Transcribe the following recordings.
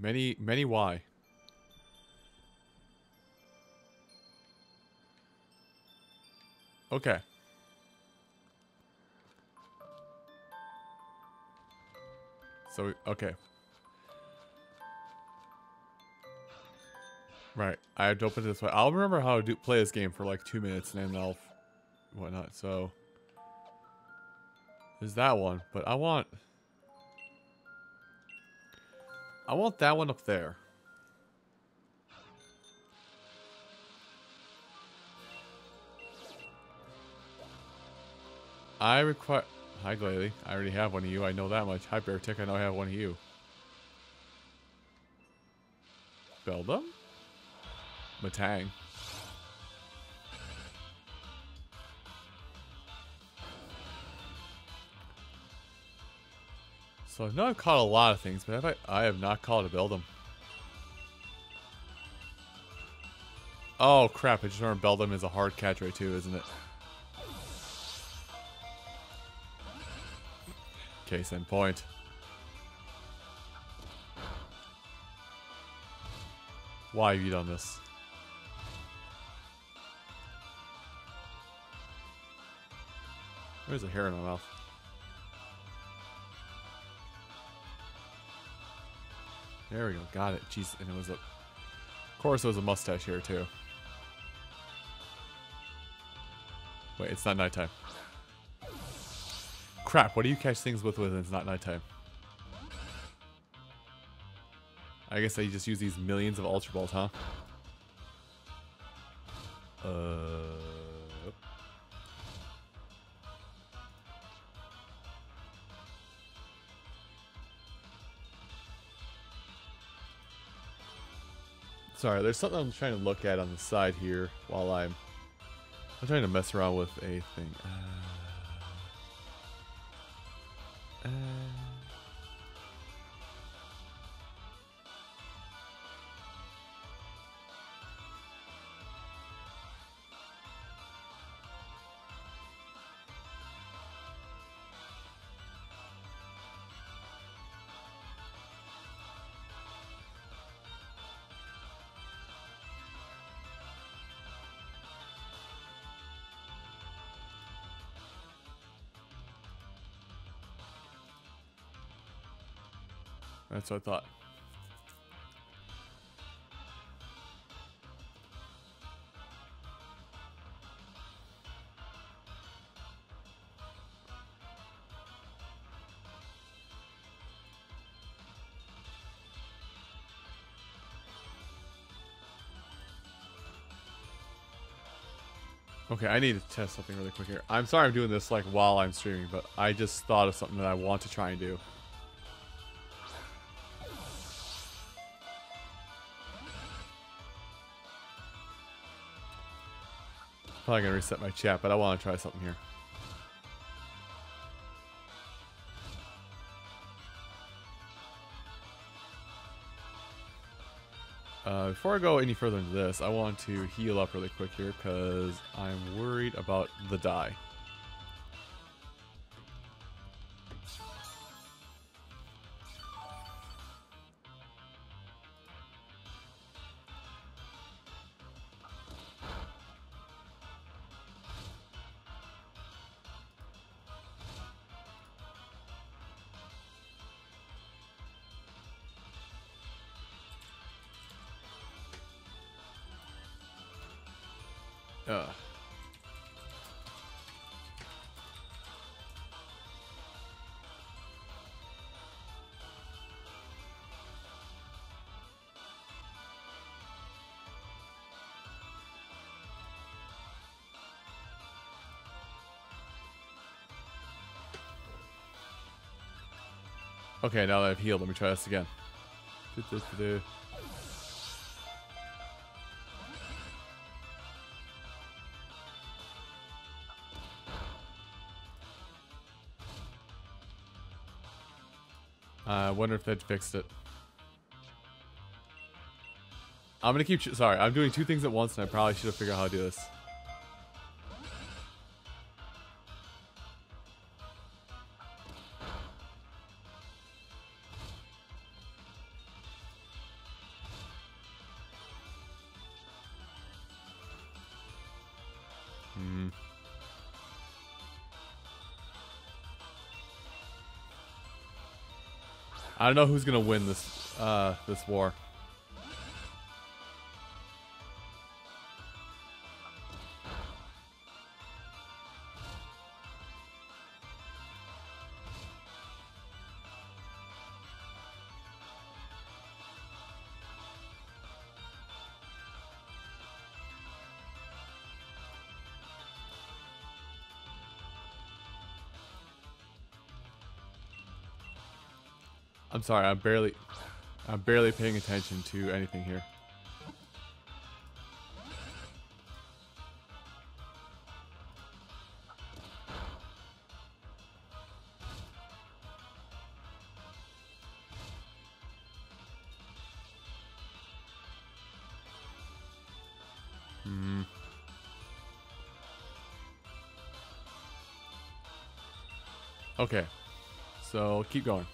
Many, many why. Okay. So, okay. Right. I have to open it this way. I'll remember how to do, play this game for like two minutes and then I'll whatnot. So, there's that one. But I want... I want that one up there. I require... Hi, Glalie. I already have one of you. I know that much. Hi, Beartic. I know I have one of you. Beldum? Metang. So I know I've caught a lot of things, but have I, I have not caught a Beldum. Oh crap, I just remember Beldum is a hard catch rate too, isn't it? Case in point. Why have you done this? There's a hair in my mouth. There we go. Got it. Jeez, and it was a... Of course, it was a mustache here, too. Wait, it's not nighttime. Crap, what do you catch things with when it's not nighttime? I guess I just use these millions of Ultra Balls, huh? Uh... Sorry, there's something I'm trying to look at on the side here while I'm... I'm trying to mess around with a thing. Uh, uh, That's what I thought. Okay, I need to test something really quick here. I'm sorry I'm doing this like while I'm streaming, but I just thought of something that I want to try and do. Probably gonna reset my chat, but I want to try something here. Uh, before I go any further into this, I want to heal up really quick here because I'm worried about the die. Ugh. Okay, now that I've healed, let me try this again. Do, do, do, wonder if that fixed it. I'm gonna keep... Sorry, I'm doing two things at once and I probably should have figured out how to do this. I don't know who's gonna win this uh this war. I'm sorry, I'm barely I'm barely paying attention to anything here. Hmm. Okay. So keep going.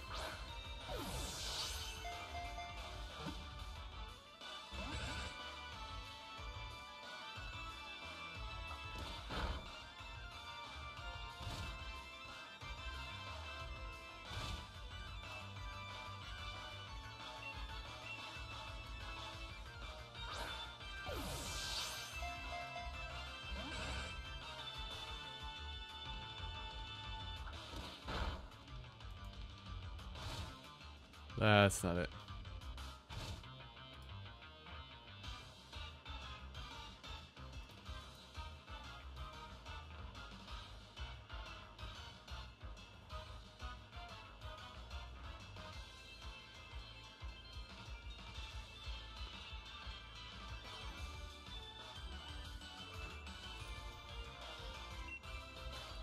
That's not it.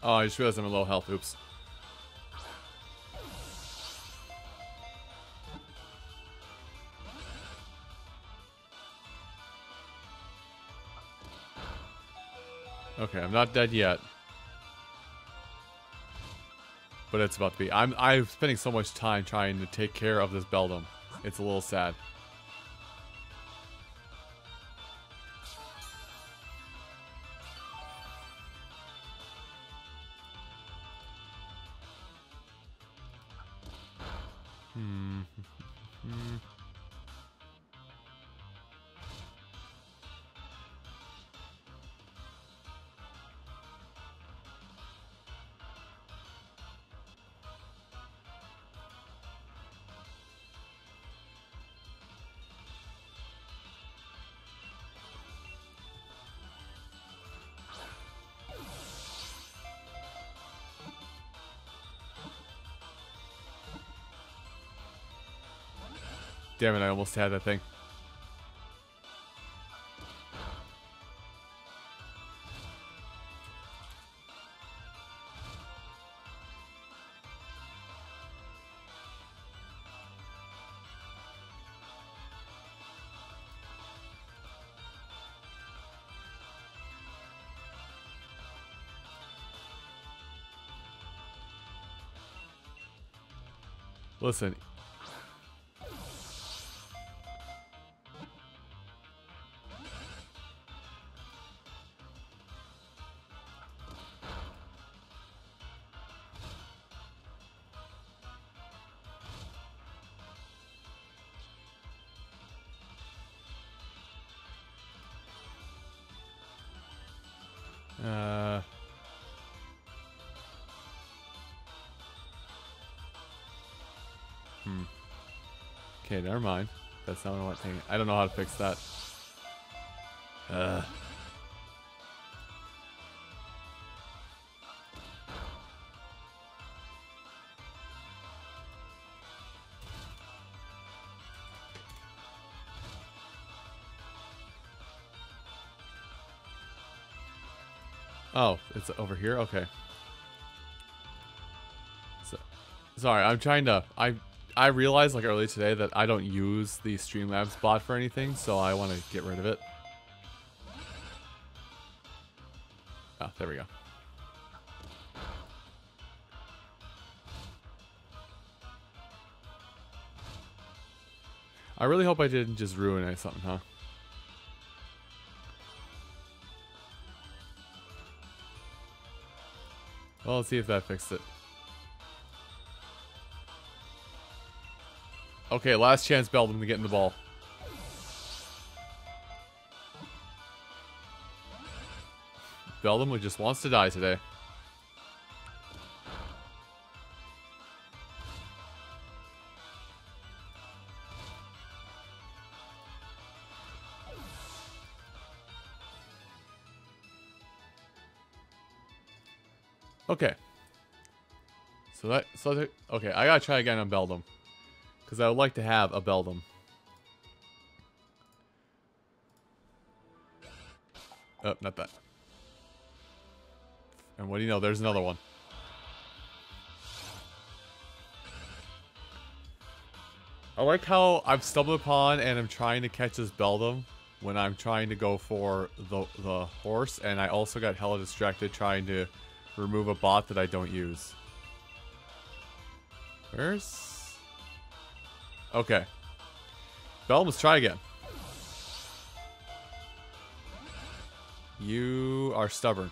Oh, I just realized I'm in low health. Oops. Okay, I'm not dead yet. But it's about to be. I'm I'm spending so much time trying to take care of this Beldum. It's a little sad. Hmm. Damn it, I almost had that thing. Listen, Okay, never mind. That's not what I want. Thing. I don't know how to fix that. Uh. Oh, it's over here? Okay. So, sorry, I'm trying to... I I realized like early today that I don't use the Streamlabs bot for anything, so I want to get rid of it. Oh, there we go. I really hope I didn't just ruin something, huh? Well, let's see if that fixed it. Okay, last chance Beldum to get in the ball. Beldum just wants to die today. Okay. So that, so that, okay, I gotta try again on Beldum. Because I would like to have a Beldum. Oh, not that. And what do you know, there's another one. I like how I've stumbled upon and I'm trying to catch this Beldum when I'm trying to go for the, the horse. And I also got hella distracted trying to remove a bot that I don't use. Where's... Okay. Bell, let's try again. You are stubborn.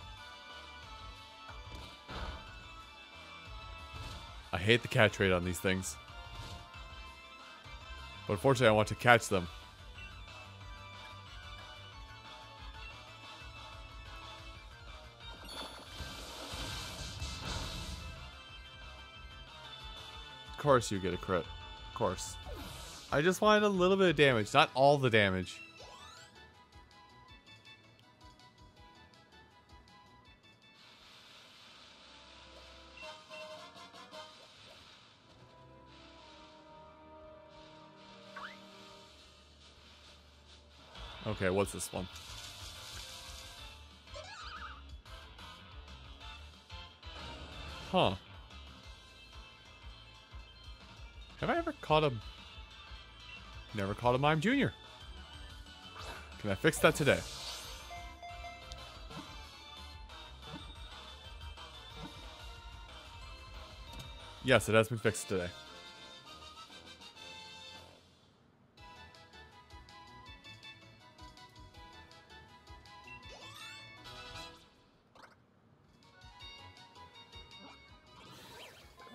I hate the catch rate on these things. But unfortunately, I want to catch them. Of course you get a crit. Of course. I just wanted a little bit of damage, not all the damage. Okay, what's this one? Huh. Have I ever caught a... Never caught a Mime Jr. Can I fix that today? Yes, it has been fixed today.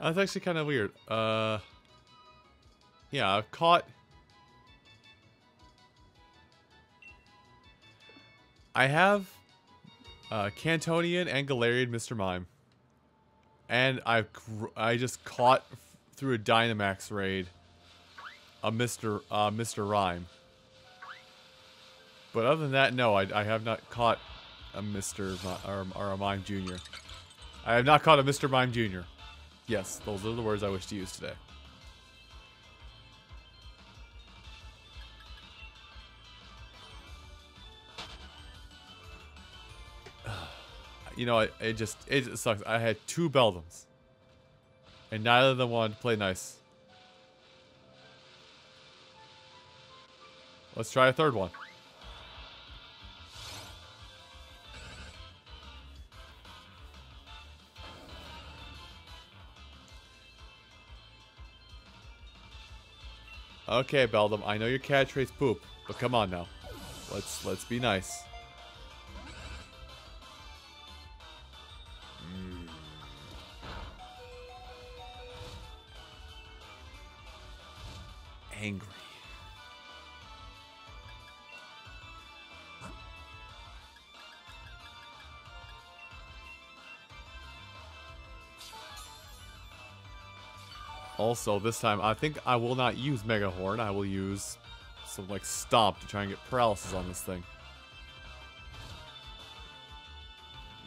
That's actually kind of weird. Uh... Yeah, I've caught... I have uh, Kantonian and Galarian Mr. Mime. And I've I just caught through a Dynamax raid a Mr. Uh, Mr. Rime. But other than that, no, I, I have not caught a Mr. or, or a Mime Jr. I have not caught a Mr. Mime Jr. Yes, those are the words I wish to use today. You know, it, it just it sucks. I had two Beldums. And neither of them wanted to play nice. Let's try a third one. Okay, Beldum, I know your catchphrase poop, but come on now. Let's let's be nice. Angry. Also, this time, I think I will not use Mega Horn. I will use some, like, Stomp to try and get paralysis on this thing.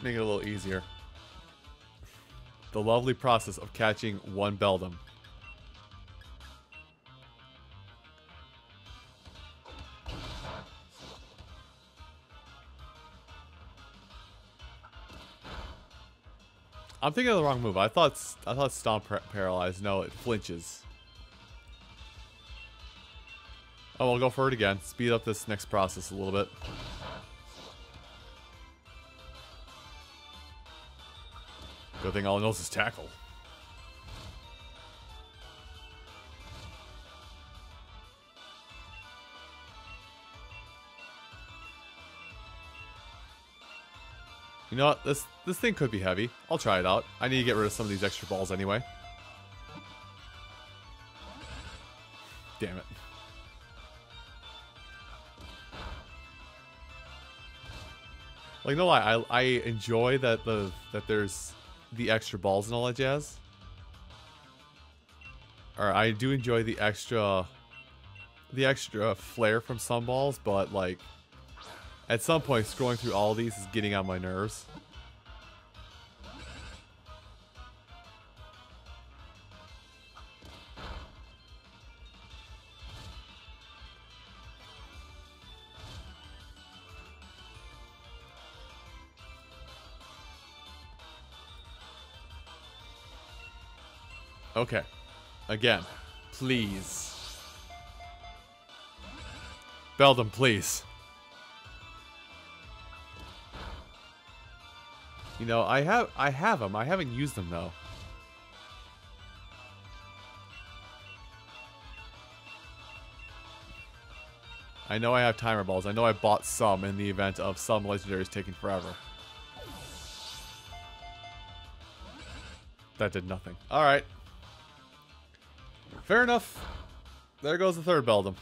Make it a little easier. The lovely process of catching one Beldum. I'm thinking of the wrong move. I thought I thought Stomp paralyzed. No, it flinches. Oh, I'll go for it again. Speed up this next process a little bit. Good thing all knows is tackle. You know what? This this thing could be heavy. I'll try it out. I need to get rid of some of these extra balls anyway. Damn it. Like no lie, I I enjoy that the that there's the extra balls and all that jazz. Or I do enjoy the extra the extra flair from some balls, but like at some point scrolling through all these is getting on my nerves. Okay. Again. Please. Beldum, please. You know, I have I have them. I haven't used them though. I know I have timer balls. I know I bought some in the event of some legendaries taking forever. That did nothing. Alright. Fair enough. There goes the third Beldum.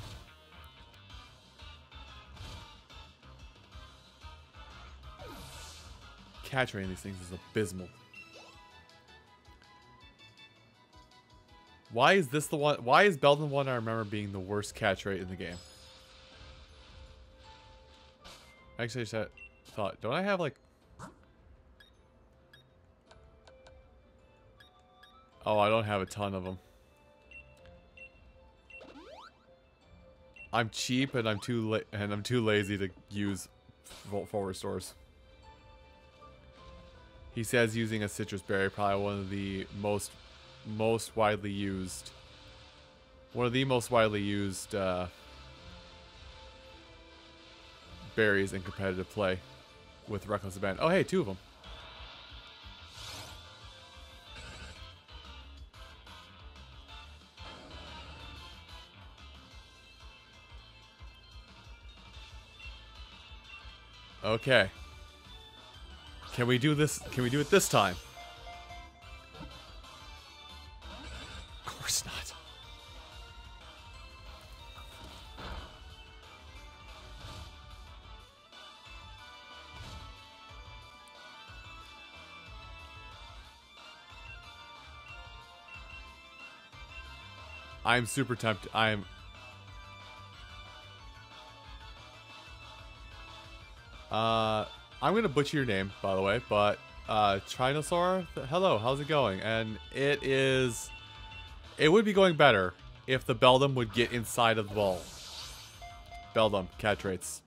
Catch rate in these things is abysmal. Why is this the one? Why is Beldum one I remember being the worst catch rate in the game? Actually, I just thought, don't I have like... Oh, I don't have a ton of them. I'm cheap and I'm too and I'm too lazy to use full restores. He says using a Sitrus Berry, probably one of the most most widely used one of the most widely used uh, berries in competitive play with Reckless Abandon. Oh hey, two of them. Okay. Can we do this? Can we do it this time? Of course not. I'm super tempted. I'm Uh, I'm gonna butcher your name, by the way, but uh, Trinosaur, hello, how's it going? And it is, it would be going better if the Beldum would get inside of the ball. Beldum, catch rates.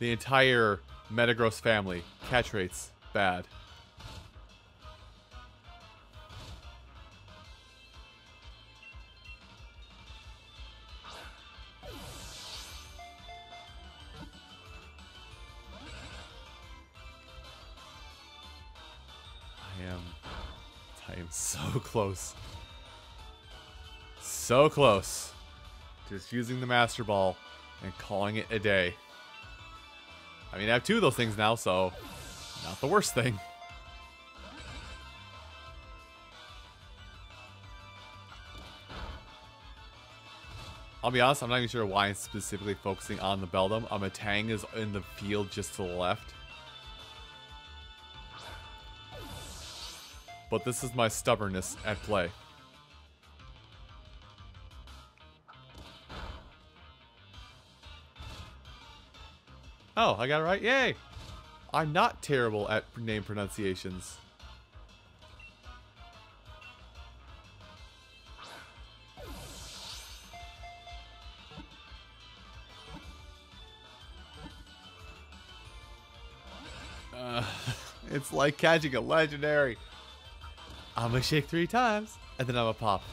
The entire Metagross family, catch rates, bad. Close. So close. Just using the Master Ball and calling it a day. I mean, I have two of those things now, so not the worst thing. I'll be honest, I'm not even sure why I'm specifically focusing on the Beldum. Um, Metang is in the field just to the left. But this is my stubbornness at play. Oh, I got it right. Yay! I'm not terrible at name pronunciations. Uh, it's like catching a legendary. I'm gonna shake three times, and then I'm gonna pop.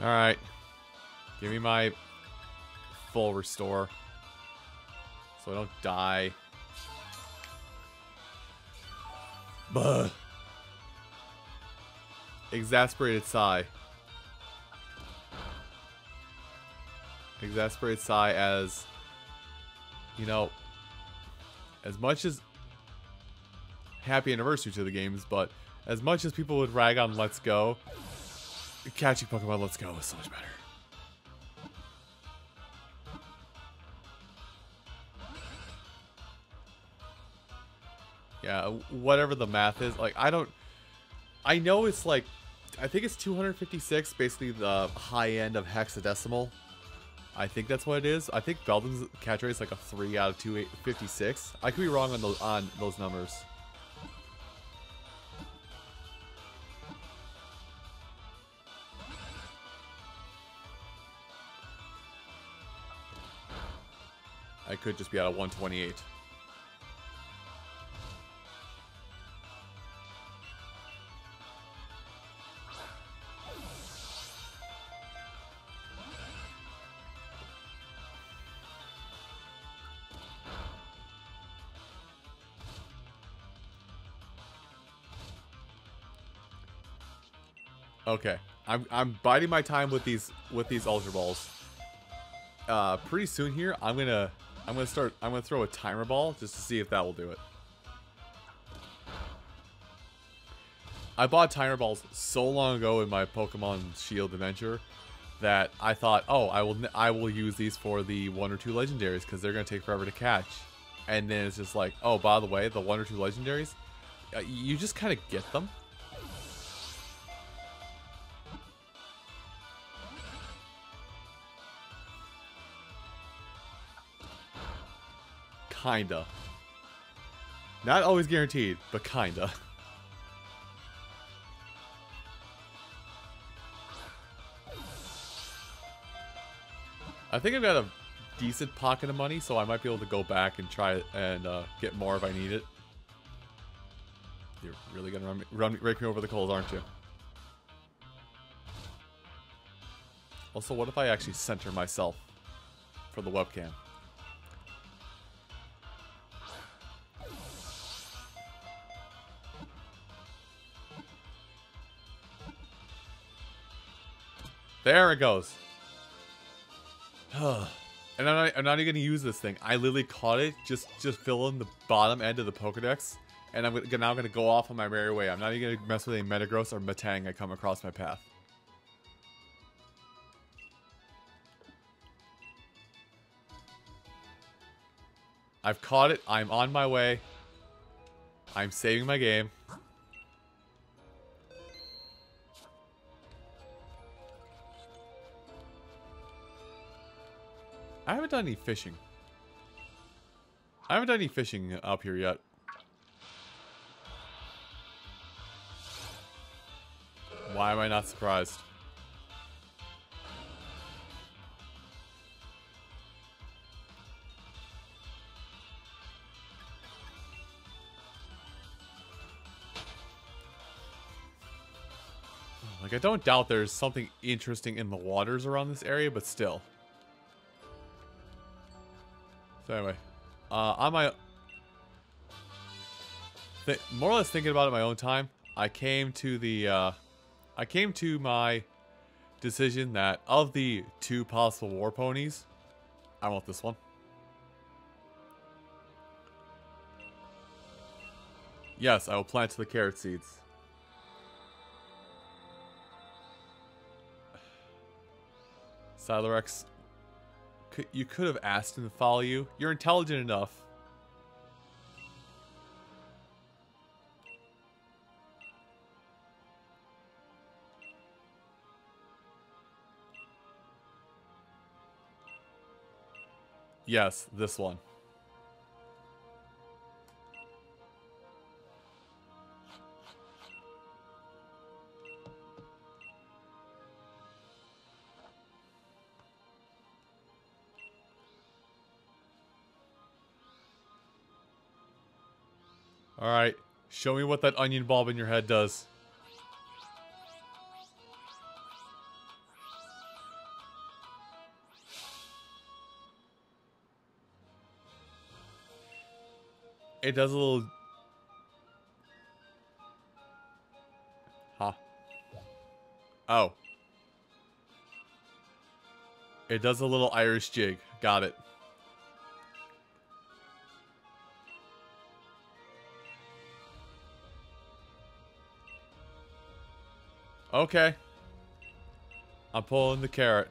Alright. Give me my full restore. So I don't die. Buh. Exasperated sigh. Exasperated Sigh as, you know, as much as happy anniversary to the games, but as much as people would rag on Let's Go, catching Pokemon Let's Go is so much better. Yeah, whatever the math is, like I don't I know it's like I think it's 256, basically the high end of hexadecimal. I think that's what it is. I think Beldum's catch rate is like a 3 out of 256. I could be wrong on those on those numbers. I could just be out of 128. Okay, I'm I'm biding my time with these with these ultra balls. Uh, pretty soon here, I'm gonna I'm gonna start. I'm gonna throw a timer ball just to see if that will do it. I bought timer balls so long ago in my Pokemon Shield adventure that I thought, oh, I will I will use these for the one or two legendaries because they're gonna take forever to catch. And then it's just like, oh, by the way, the one or two legendaries, uh, you just kind of get them Kinda. Not always guaranteed, but kinda. I think I've got a decent pocket of money, so I might be able to go back and try and uh, get more if I need it. You're really gonna run me, run, rake me over the coals, aren't you? Also, what if I actually center myself for the webcam? There it goes. and I'm not, I'm not even to use this thing. I literally caught it just just filling the bottom end of the Pokedex. And I'm now to go off on my merry way. I'm not even to mess with any Metagross or Metang I come across my path. I've caught it. I'm on my way. I'm saving my game. I haven't done any fishing. I haven't done any fishing up here yet. Why am I not surprised? Like, I don't doubt there's something interesting in the waters around this area, but still. So anyway, uh, on my more or less thinking about it my own time, I came to the uh, I came to my decision that of the two possible war ponies, I want this one. Yes, I will plant the carrot seeds. Silerex could, you could have asked him to follow you. You're intelligent enough. Yes, this one. Alright. Show me what that onion bulb in your head does. It does a little... Huh. Oh. It does a little Irish jig. Got it. Okay. I'm pulling the carrot.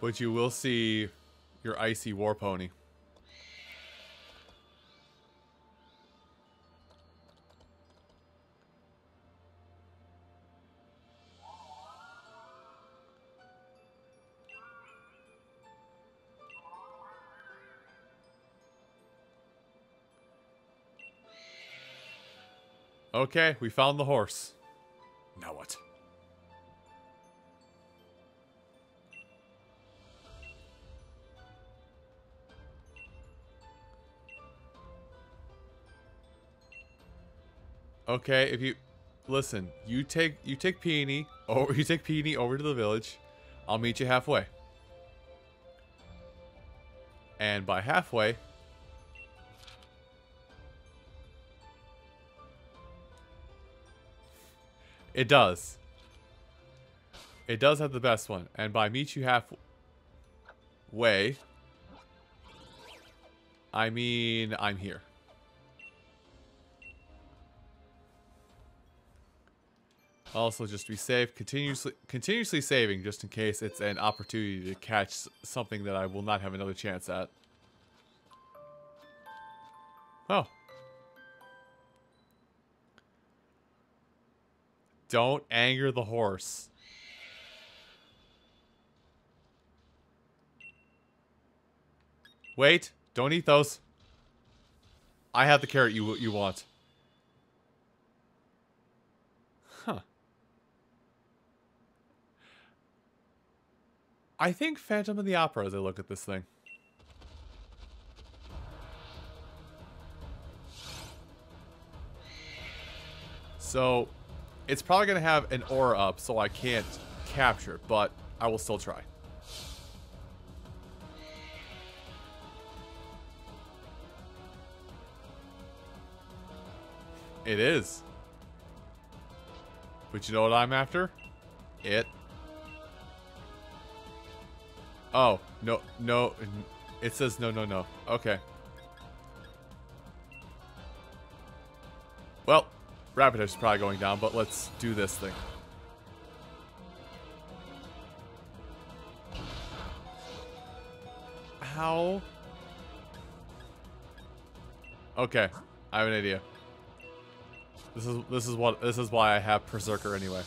But you will see your icy war pony. Okay, we found the horse. Now what? Okay, if you listen, you take you take Peony or you take Peony over to the village. I'll meet you halfway. And by halfway, it does. It does have the best one. And by meet you halfway, I mean I'm here. Also, just be safe. Continuously, continuously saving just in case it's an opportunity to catch something that I will not have another chance at. Oh. Don't anger the horse. Wait, don't eat those. I have the carrot you you want. Huh. I think Phantom of the Opera as I look at this thing. So, it's probably going to have an aura up, so I can't capture, but I will still try. It is. But you know what I'm after? It. Oh, no, no. It says no, no, no. Okay. Well, Rapidash is probably going down, but let's do this thing. How? Okay, I have an idea. This is this is what this is why I have Berserker anyway.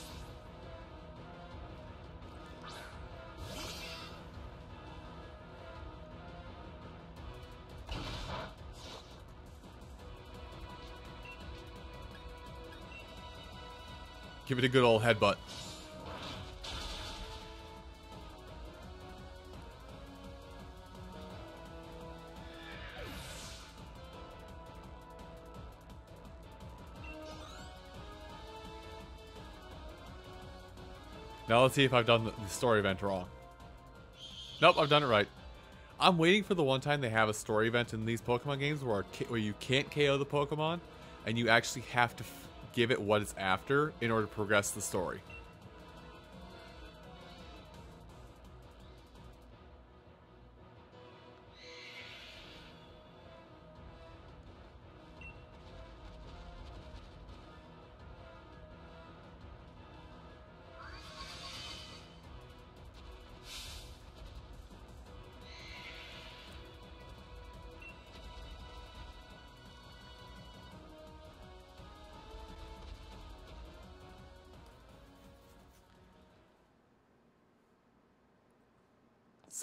Give it a good old headbutt. Now let's see if I've done the story event wrong. Nope, I've done it right. I'm waiting for the one time they have a story event in these Pokemon games where, where you can't KO the Pokemon, and you actually have to give it what it's after in order to progress the story.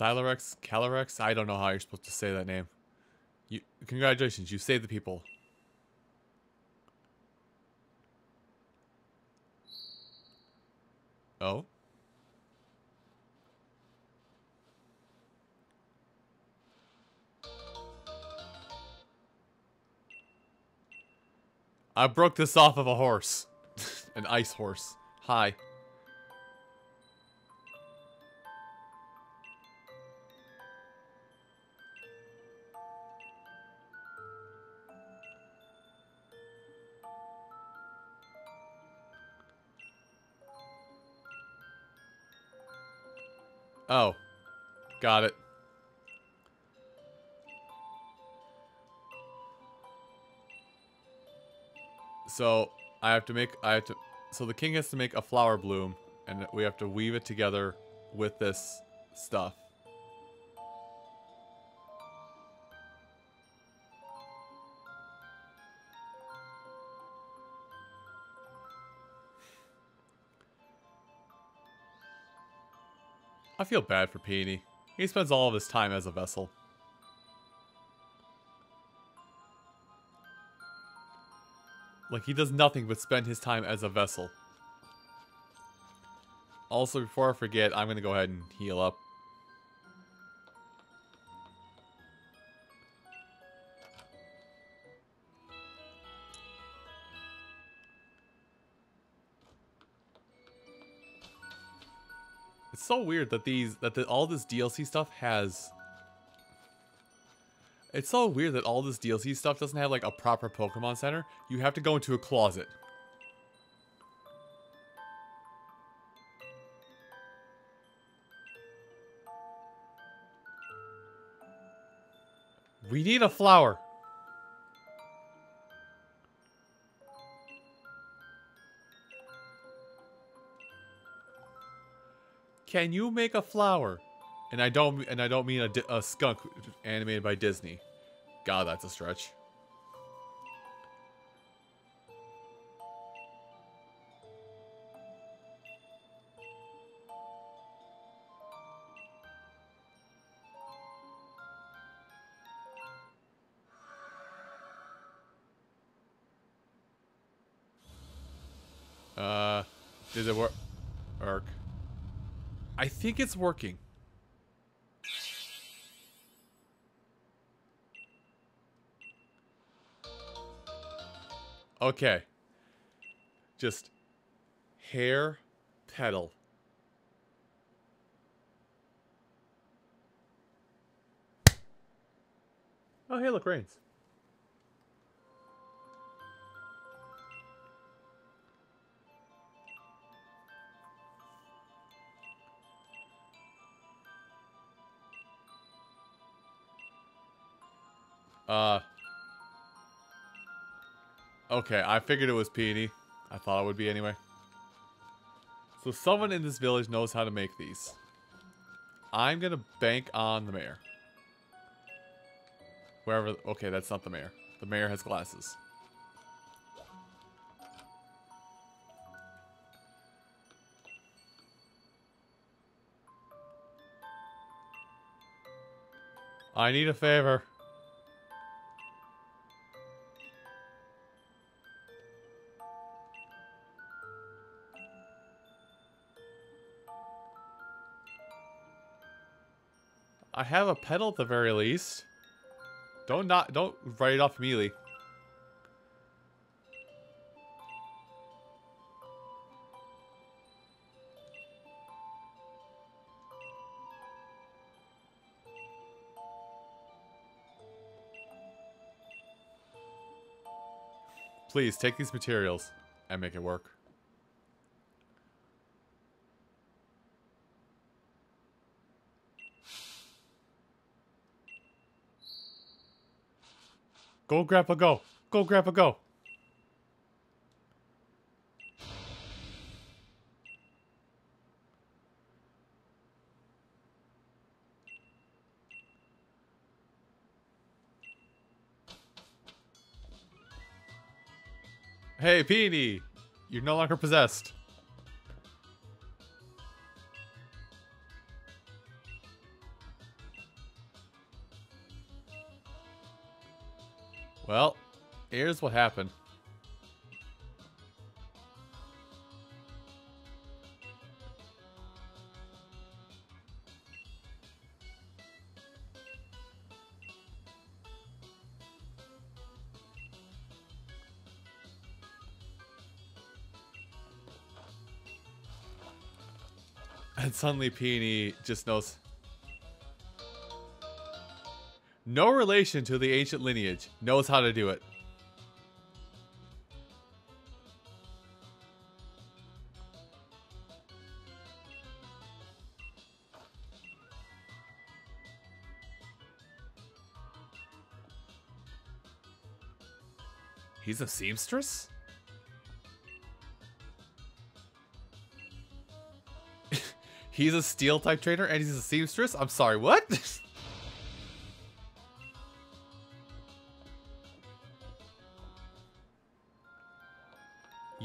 Silarex, Calyrex? I don't know how you're supposed to say that name. You, congratulations, you saved the people. Oh? I broke this off of a horse. An ice horse. Hi. Got it. So, I have to make, I have to, so the king has to make a flower bloom, and we have to weave it together with this stuff. I feel bad for Peony. He spends all of his time as a vessel. Like, he does nothing but spend his time as a vessel. Also, before I forget, I'm going to go ahead and heal up. It's so weird that these that the, all this DLC stuff has. It's so weird that all this DLC stuff doesn't have like a proper Pokemon Center. You have to go into a closet. We need a flower. Can you make a flower? And I don't and I don't mean a, a skunk animated by Disney. God, that's a stretch. Think it's working. Okay. Just hair petal. Oh, hey, look, rains. Uh. Okay, I figured it was peony. I thought it would be anyway. So someone in this village knows how to make these. I'm gonna bank on the mayor. Wherever, okay, that's not the mayor. The mayor has glasses. I need a favor. I have a pedal at the very least. Don't not don't write it off immediately. Please take these materials and make it work. Go, Grandpa, go. Go, Grandpa, go. Hey, Peony! You're no longer possessed. Well, here's what happened. And suddenly Peony just knows, no relation to the ancient lineage. Knows how to do it. He's a seamstress? he's a steel type trainer and he's a seamstress? I'm sorry, what?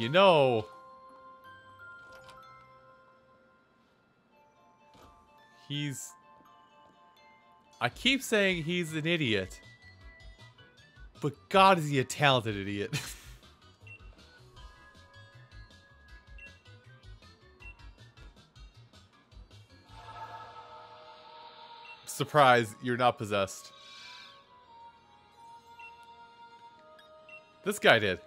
you know... He's... I keep saying he's an idiot. But God, is he a talented idiot. Surprise, you're not possessed. This guy did.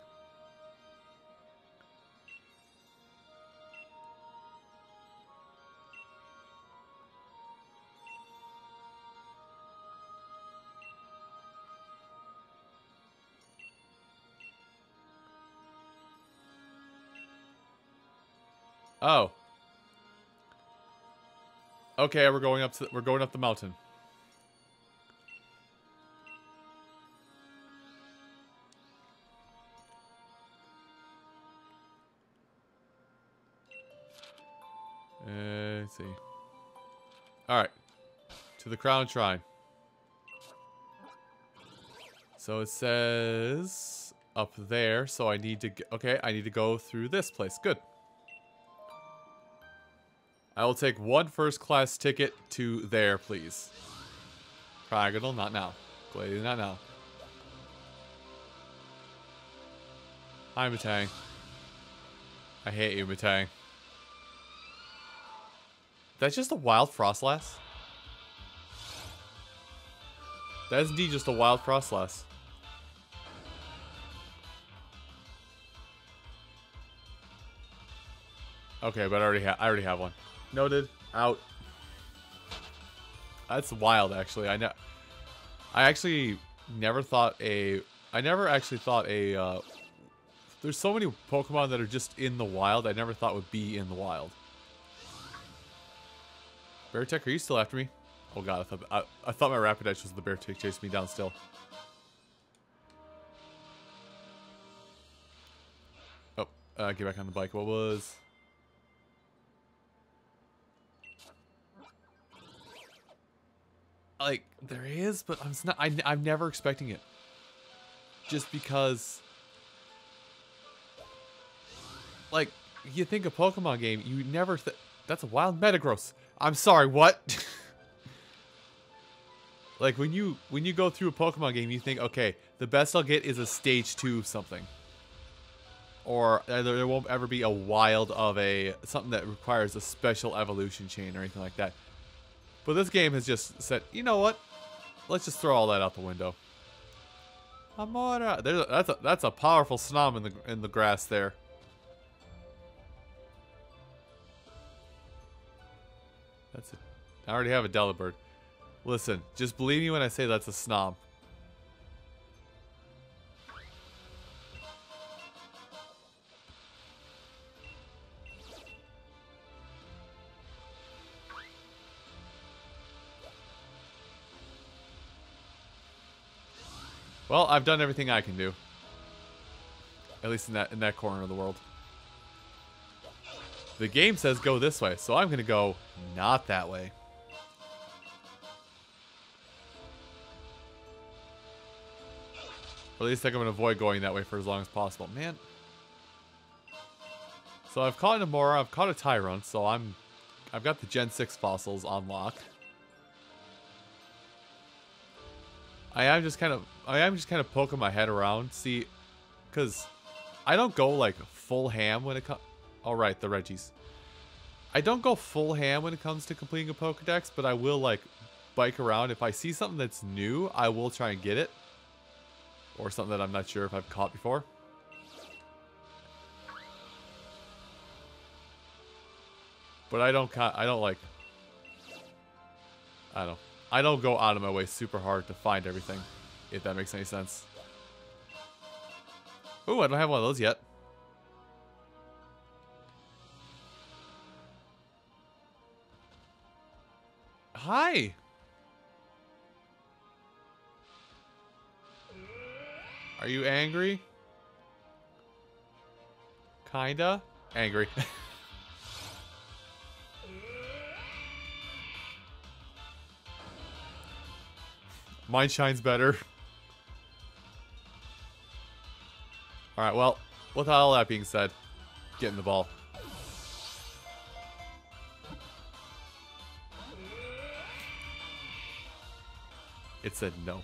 Okay, we're going up to we're going up the mountain. Uh, let's see. All right, to the crown shrine. So it says up there. So I need to. Okay, I need to go through this place. Good. I will take one first class ticket to there, please. Pragadal, not now. Glady, not now. Hi, Metang. I hate you, Metang. That's just a wild Froslass? That is indeed just a wild Froslass. Okay, but I already have I already have one. Noted. Out. That's wild, actually. I know. I actually never thought a. I never actually thought a. Uh, there's so many Pokemon that are just in the wild. I never thought would be in the wild. Beartic, are you still after me? Oh god, I thought I, I thought my Rapidash was the Beartic chasing me down still. Oh, uh, get back on the bike. What was? Like there is, but I'm not. I, I'm never expecting it. Just because, like, you think a Pokemon game, you never. Th that's a wild Metagross. I'm sorry, what? like when you when you go through a Pokemon game, you think, okay, the best I'll get is a stage two something, or uh, there won't ever be a wild of a something that requires a special evolution chain or anything like that. But this game has just said, you know what? Let's just throw all that out the window. Amaura. There's a, that's a that's a powerful snom in the in the grass there. That's it. I already have a Delibird. Listen, just believe me when I say that's a snom. Well, I've done everything I can do. At least in that in that corner of the world. The game says go this way, so I'm going to go not that way. At least I'm going to avoid going that way for as long as possible. Man. So I've caught an Amaura, I've caught a Tyrunt, so I'm... I've got the Gen 6 fossils on lock. I am just kind of I am just kind of poking my head around, see, because I don't go like full ham when it comes. All oh, right, the Reggies. I don't go full ham when it comes to completing a Pokedex, but I will like bike around. If I see something that's new, I will try and get it, or something that I'm not sure if I've caught before. But I don't I don't like I don't I don't go out of my way super hard to find everything, if that makes any sense. Oh, I don't have one of those yet. Hi. Are you angry? Kinda. Angry. Mine shines better. Alright, well, with all that being said, get in the ball. It said no.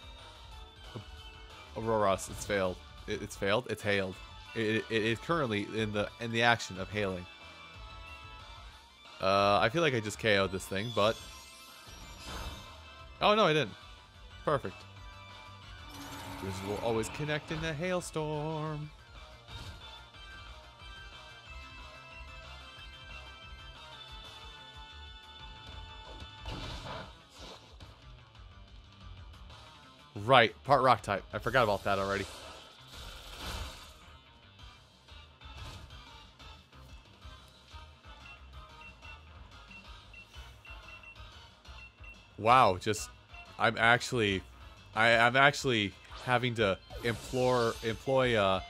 Auroras, it's failed. It, it's failed. It's hailed. It, it is currently in the in the action of hailing. Uh, I feel like I just KO'd this thing, but... Oh, no, I didn't. Perfect. This will always connect in a hailstorm. Right, part rock type. I forgot about that already. Wow, just I'm actually I, I'm actually having to implore employ uh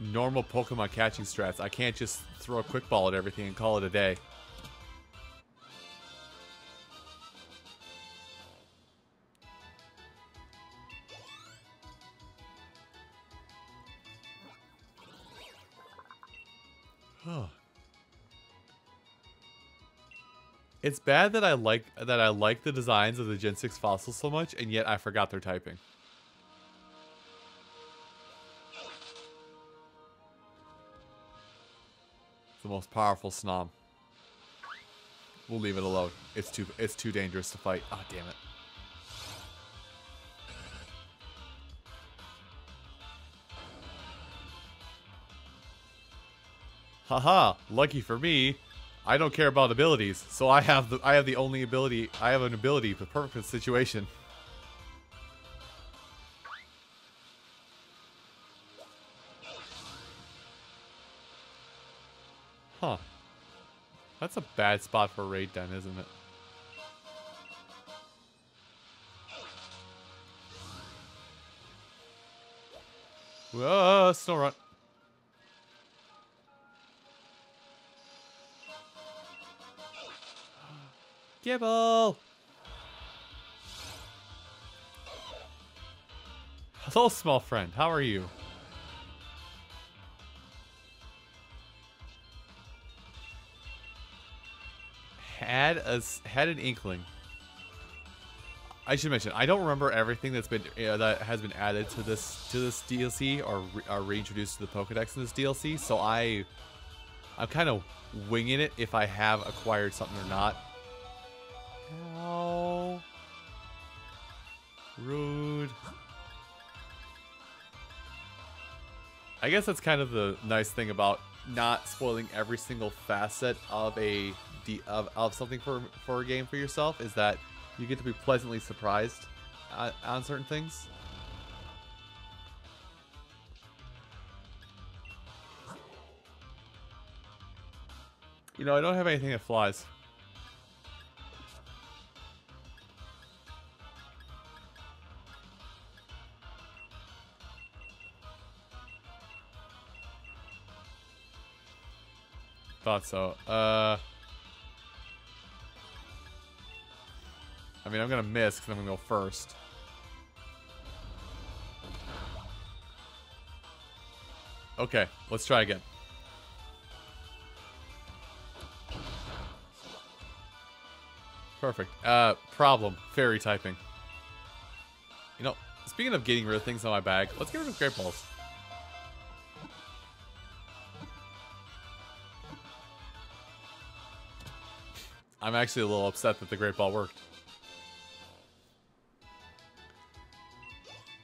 normal Pokemon catching strats. I can't just throw a quick ball at everything and call it a day. It's bad that I like that I like the designs of the Gen 6 fossils so much, and yet I forgot their typing. It's the most powerful Snom. We'll leave it alone. It's too it's too dangerous to fight. Oh damn it. Haha, lucky for me, I don't care about abilities, so I have the I have the only ability I have an ability for perfect situation. Huh. That's a bad spot for raid den, isn't it? Whoa, Snorunt. Gible! Hello, small friend. How are you? Had a had an inkling. I should mention I don't remember everything that's been uh, that has been added to this to this DLC or, re reintroduced to the Pokedex in this DLC. So I I'm kind of winging it if I have acquired something or not. Rude. I guess that's kind of the nice thing about not spoiling every single facet of a of, of something for for a game for yourself is that you get to be pleasantly surprised on, on certain things. You know, I don't have anything that flies. Thought so. Uh, I mean, I'm gonna miss because I'm gonna go first. Okay, let's try again. Perfect. Uh, problem. Fairy typing. You know, speaking of getting rid of things on my bag, let's get rid of Great Balls. I'm actually a little upset that the Great Ball worked.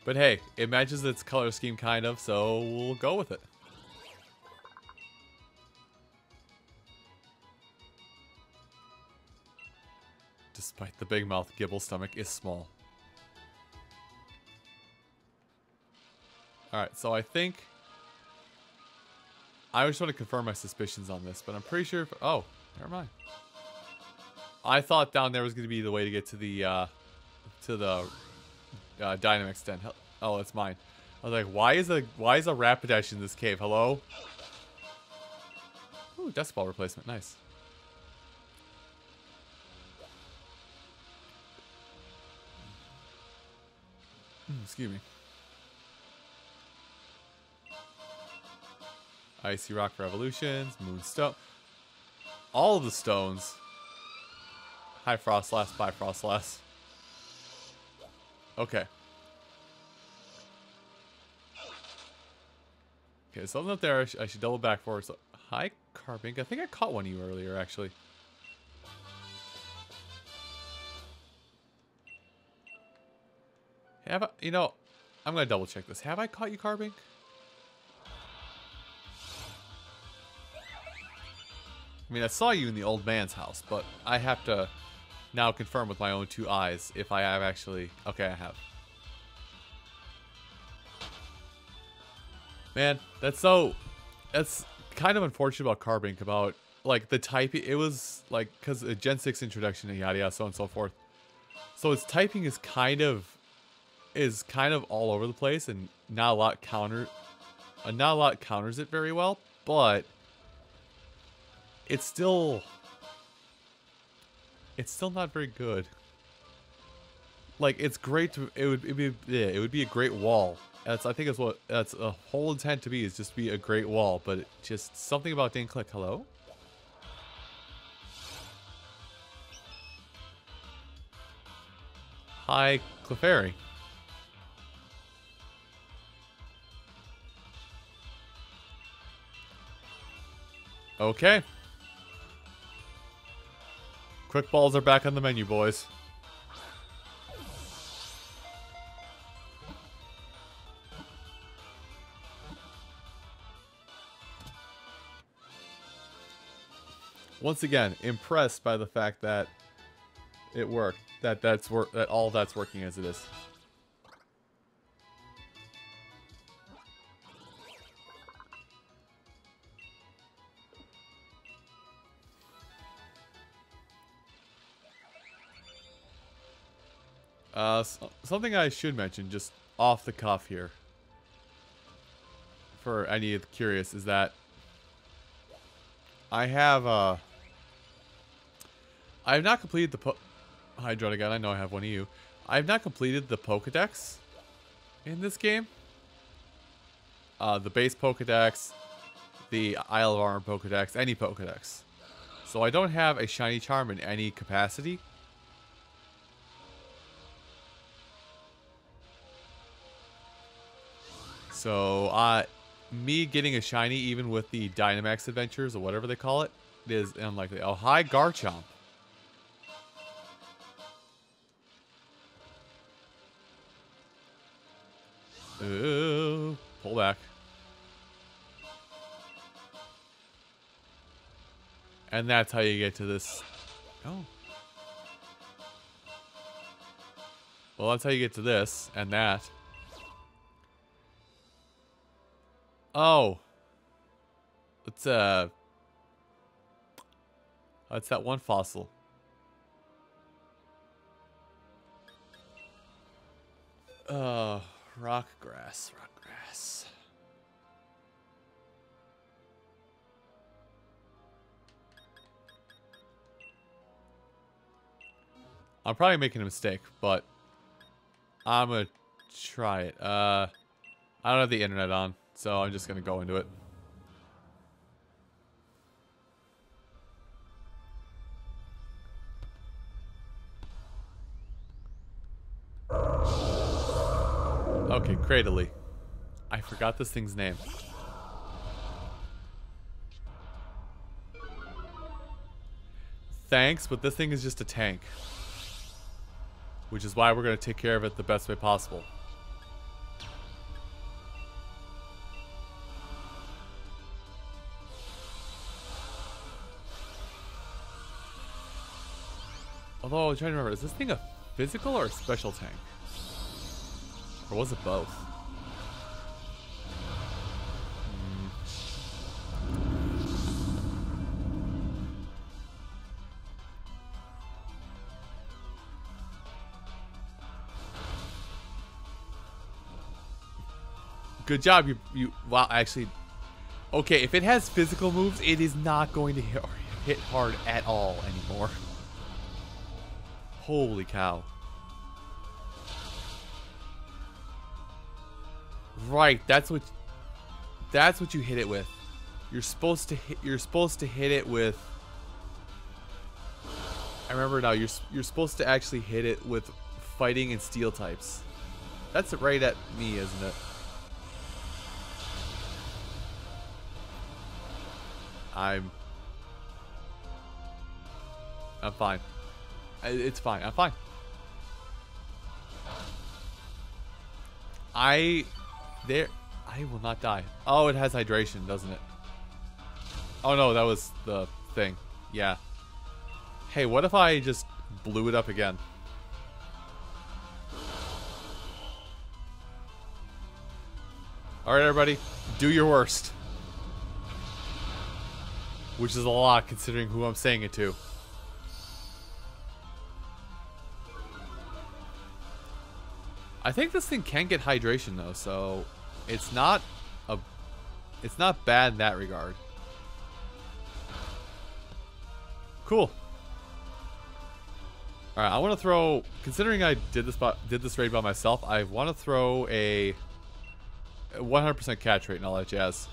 But hey, it matches its color scheme kind of, so we'll go with it. despite the big mouth, Gible's stomach is small. Alright, so I think... I just want to confirm my suspicions on this, but I'm pretty sure... If, oh, never mind. I thought down there was going to be the way to get to the, uh, to the uh, Dynamax den. Oh, it's mine. I was like, why is a why is a Rapidash in this cave? Hello? Ooh, Dusk Ball replacement. Nice. Hmm, excuse me. Icy Rock Revolutions, Evolutions, Moonstone. All of the stones. Hi Froslass, Bye Froslass. Okay. Okay, something up there I, sh I should double back for. So, hi, Carbink. I think I caught one of you earlier, actually. Have I, you know, I'm going to double check this. Have I caught you, Carbink? I mean, I saw you in the old man's house, but I have to now confirm with my own two eyes if I have actually... Okay, I have. Man, that's so... That's kind of unfortunate about Carbink, about, like, the typing. It was, like, because a Gen 6 introduction and yada yada, so on and so forth. So its typing is kind of... Is kind of all over the place, and not a lot counter... Not a lot counters it very well, but... It's still... It's still not very good. Like, it's great to... It would, it'd be... Yeah, it would be a great wall that's I think that's what that's a whole intent to be is just be a great wall, but just something about didn't click. Hello. Hi, Clefairy. Okay. Quick balls are back on the menu, boys. once again, impressed by the fact that it worked. That that's work. That all that's working as it is. Uh, something I should mention, just off the cuff here, for any curious, is that I have uh I have not completed the po Hi, Dronagon. I know I have one of you. I have not completed the Pokedex in this game. Uh, the base Pokedex, the Isle of Armor Pokedex, any Pokedex. So I don't have a Shiny Charm in any capacity. So, uh, me getting a Shiny even with the Dynamax Adventures or whatever they call it is unlikely. Oh, hi, Garchomp. Ooh, pull back. And that's how you get to this. Oh. Well, that's how you get to this and that. Oh. It's, uh... That's that one fossil. Uh... Rock grass, rock grass. I'm probably making a mistake, but I'm gonna try it. Uh, I don't have the internet on, so I'm just gonna go into it. Okay, Cradily. I forgot this thing's name. Thanks, but this thing is just a tank. Which is why we're going to take care of it the best way possible. Although I'm trying to remember, is this thing a physical or a special tank? Or was it both? Hmm. Good job, you you. Wow, actually, okay. If it has physical moves, it is not going to hit, hit hard at all anymore. Holy cow! Right, that's what. That's what you hit it with. You're supposed to hit. You're supposed to hit it with. I remember now. You're you're supposed to actually hit it with fighting and steel types. That's right at me, isn't it? I'm... I'm fine. It's fine. I'm fine. I... There... I will not die. Oh, it has hydration, doesn't it? Oh no, that was the thing. Yeah. Hey, what if I just blew it up again? Alright, everybody. Do your worst. Which is a lot considering who I'm saying it to. I think this thing can get hydration though, so it's not a it's not bad in that regard. Cool. All right, I want to throw. Considering I did this did this raid by myself, I want to throw a 100% catch rate and all that jazz.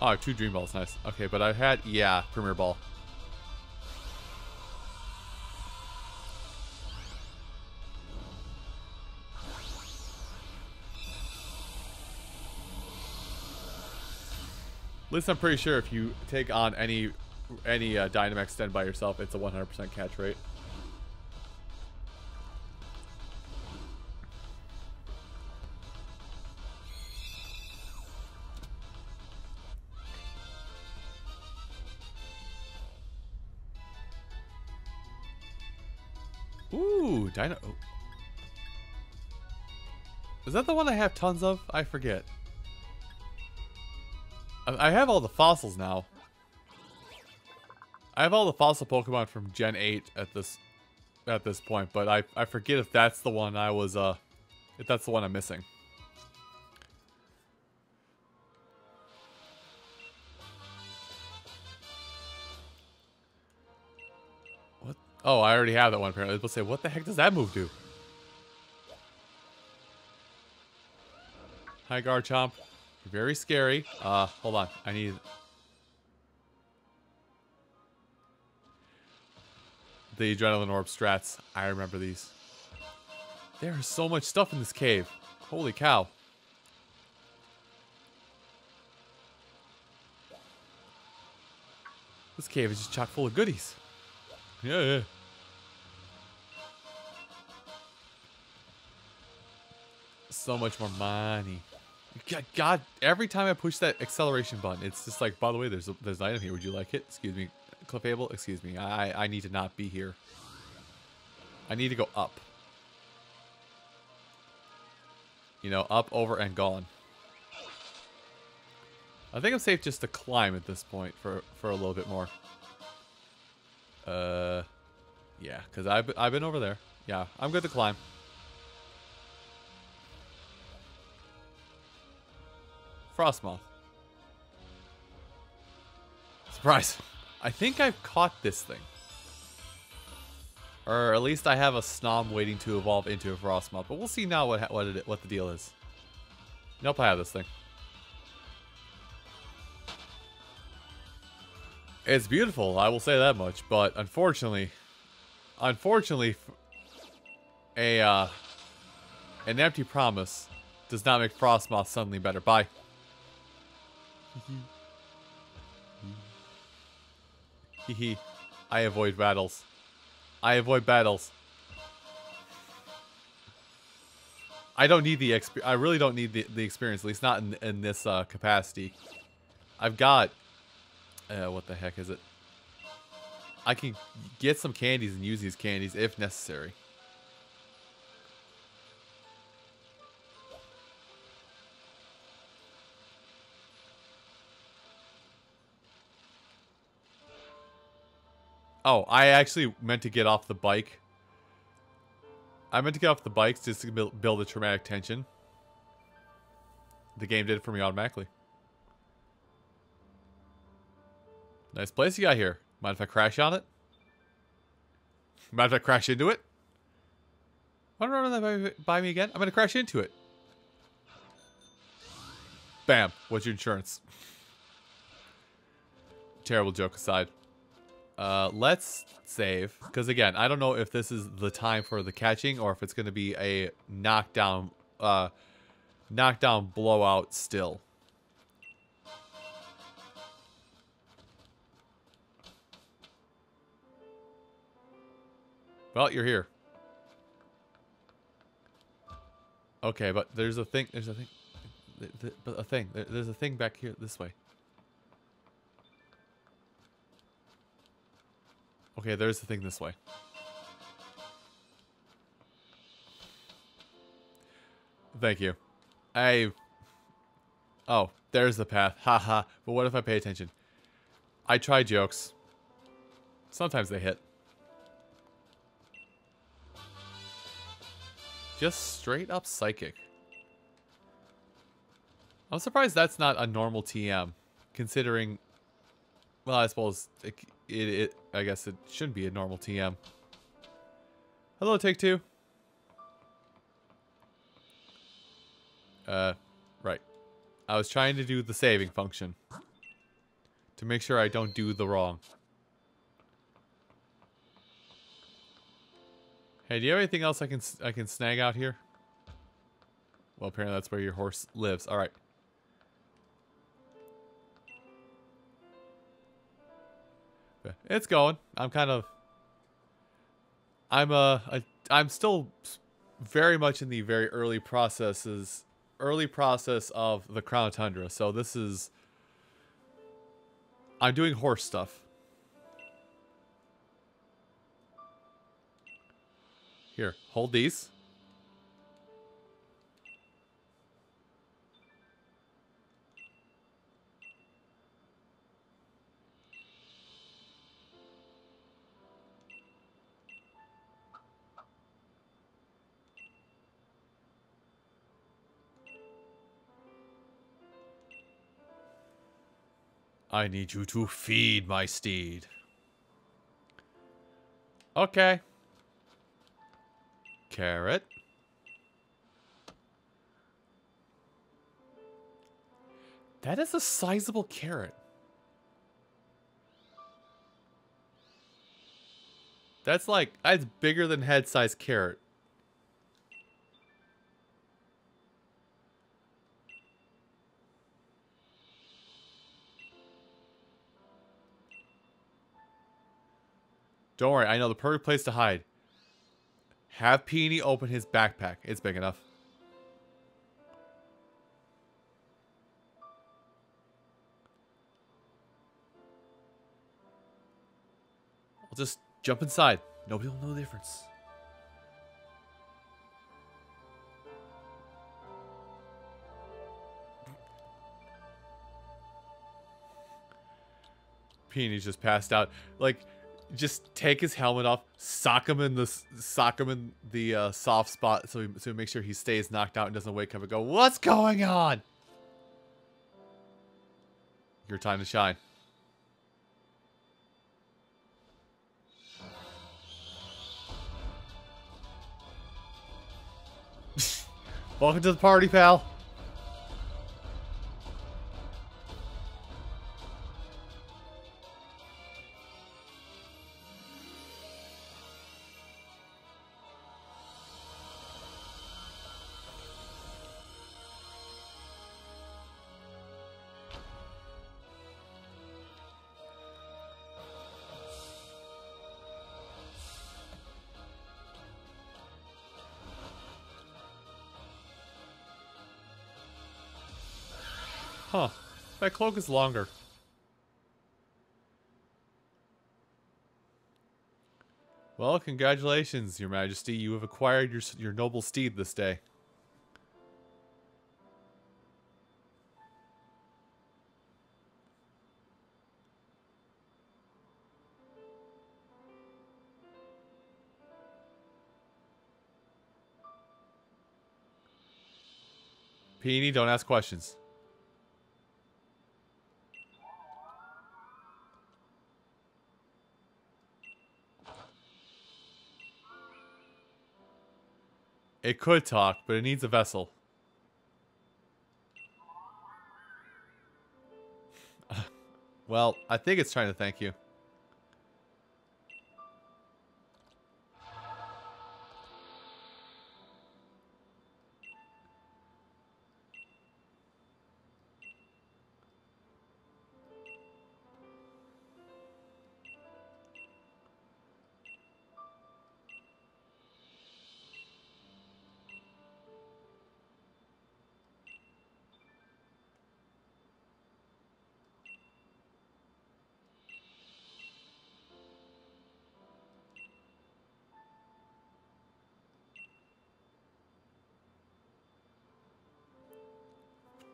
Oh, two Dream Balls, nice. Okay, but I had, yeah, Premier Ball. Least I'm pretty sure if you take on any any uh, Dynamax stand by yourself, it's a 100% catch rate. Ooh, Dino. Oh. Is that the one I have tons of? I forget. I, have all the fossils now. I have all the fossil Pokemon from Gen 8 at this at this point, but I, I forget if that's the one I was, uh, if that's the one I'm missing. What? Oh, I already have that one apparently. Let's say, what the heck does that move do? Hi, Garchomp. Very scary. Uh, hold on. I need... The Adrenaline Orb strats. I remember these. There is so much stuff in this cave. Holy cow. This cave is just chock full of goodies. Yeah, yeah. so much more money. God, every time I push that acceleration button, it's just like, by the way, there's a, there's an item here. Would you like it? Excuse me, Clefable. Excuse me. I I need to not be here. I need to go up. You know, up, over, and gone. I think I'm safe just to climb at this point for for a little bit more. Uh, yeah, because I've I've been over there. Yeah, I'm good to climb. Frosmoth. Surprise. I think I've caught this thing. Or at least I have a Snom waiting to evolve into a Frosmoth. But we'll see now what what, it, what the deal is. Nope, I have this thing. It's beautiful, I will say that much. But unfortunately, unfortunately, a uh, an empty promise does not make Frosmoth suddenly better. Bye. Hehe. I avoid battles. I avoid battles. I don't need the exp I really don't need the, the experience, at least not in, in this uh, capacity. I've got Uh, what the heck is it? I can get some candies and use these candies if necessary. Oh, I actually meant to get off the bike. I meant to get off the bikes just to build a traumatic tension. The game did it for me automatically. Nice place you got here. Mind if I crash on it? Mind if I crash into it? Why don't run that by me again? I'm going to crash into it. Bam. What's your insurance? Terrible joke aside. Uh, let's save. Because again, I don't know if this is the time for the catching or if it's going to be a knockdown, uh, knockdown blowout still. Well, you're here. Okay, but there's a thing. There's a thing. But a thing. There's a thing back here this way. Okay, there's the thing this way. Thank you. I... Oh, there's the path. Haha. but what if I pay attention? I try jokes. Sometimes they hit. Just straight up psychic. I'm surprised that's not a normal TM, considering... Well, I suppose it, it, it, I guess it shouldn't be a normal TM. Hello, take two. Uh, right. I was trying to do the saving function. To make sure I don't do the wrong. Hey, do you have anything else I can I can snag out here? Well, apparently that's where your horse lives. All right. It's going. I'm kind of. I'm uh, a, I'm still very much in the very early processes, early process of the Crown Tundra. So this is. I'm doing horse stuff. Here, hold these. I need you to feed my steed. Okay. Carrot. That is a sizable carrot. That's like, that's bigger than head size carrot. Don't worry, I know the perfect place to hide. Have Peony open his backpack. It's big enough. I'll just jump inside. Nobody will know the difference. Peony's just passed out. Like, just take his helmet off, sock him in the sock him in the uh, soft spot, so he, so he makes sure he stays knocked out and doesn't wake up and go, "What's going on?" Your time to shine. Welcome to the party, pal. That cloak is longer. Well, congratulations, Your Majesty. You have acquired your, your noble steed this day. Peony, don't ask questions. It could talk, but it needs a vessel. well, I think it's trying to thank you.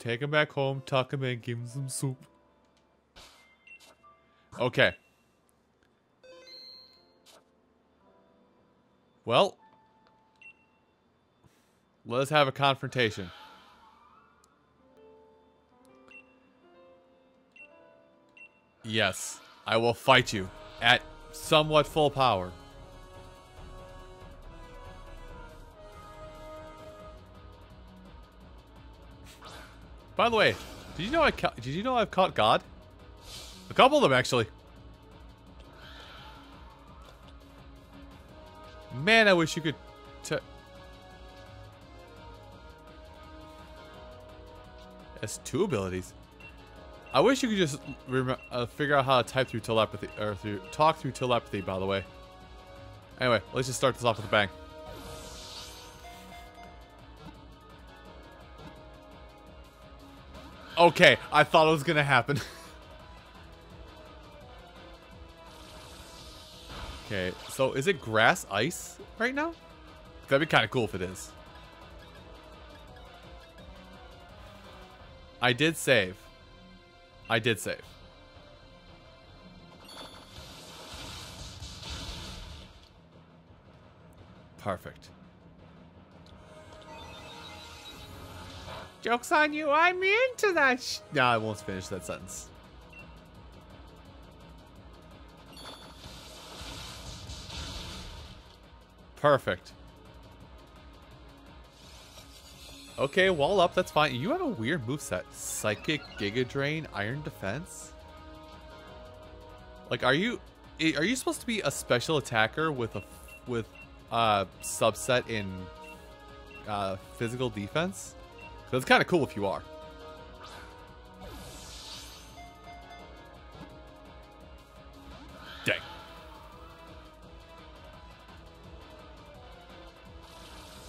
Take him back home, tuck him in, give him some soup. Okay. Well. Let's have a confrontation. Yes, I will fight you at somewhat full power. By the way, did you know I did you know I've caught God? A couple of them actually. Man, I wish you could. Has two abilities. I wish you could just uh, figure out how to type through telepathy or through talk through telepathy. By the way. Anyway, let's just start this off with a bang. Okay, I thought it was gonna happen. okay, so is it grass ice right now? That'd be kind of cool if it is. I did save. I did save. Perfect. Joke's on you, I'm into that No, I won't finish that sentence. Perfect. Okay, wall up, that's fine. You have a weird moveset. Psychic, Giga Drain, Iron Defense? Like, are you... Are you supposed to be a special attacker with a... With a subset in... Uh, physical defense? So it's kind of cool if you are. Dang.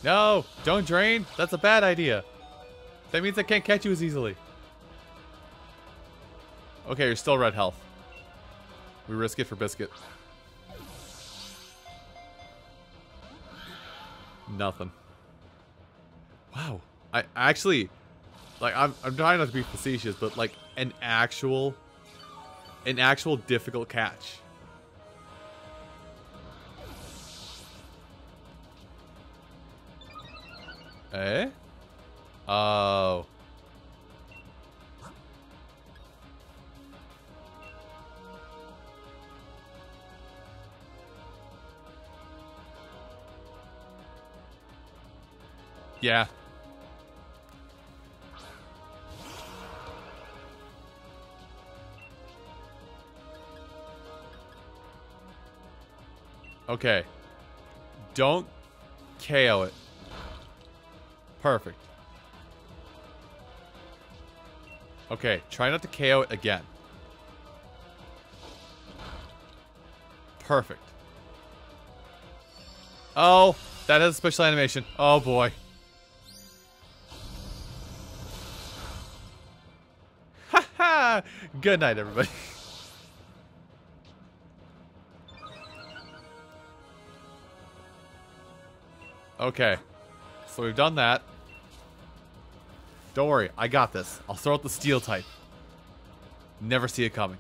No, don't drain. That's a bad idea. That means I can't catch you as easily. Okay, you're still red health. We risk it for biscuit. Nothing. Wow. I actually, like, I'm, I'm trying not to be facetious, but like an actual, an actual difficult catch. Eh? Oh. Yeah, Okay. Don't KO it. Perfect. Okay, try not to KO it again. Perfect. Oh, that is a special animation. Oh boy. Ha ha! Good night, everybody. Okay. So we've done that. Don't worry, I got this. I'll throw out the steel type. Never see it coming.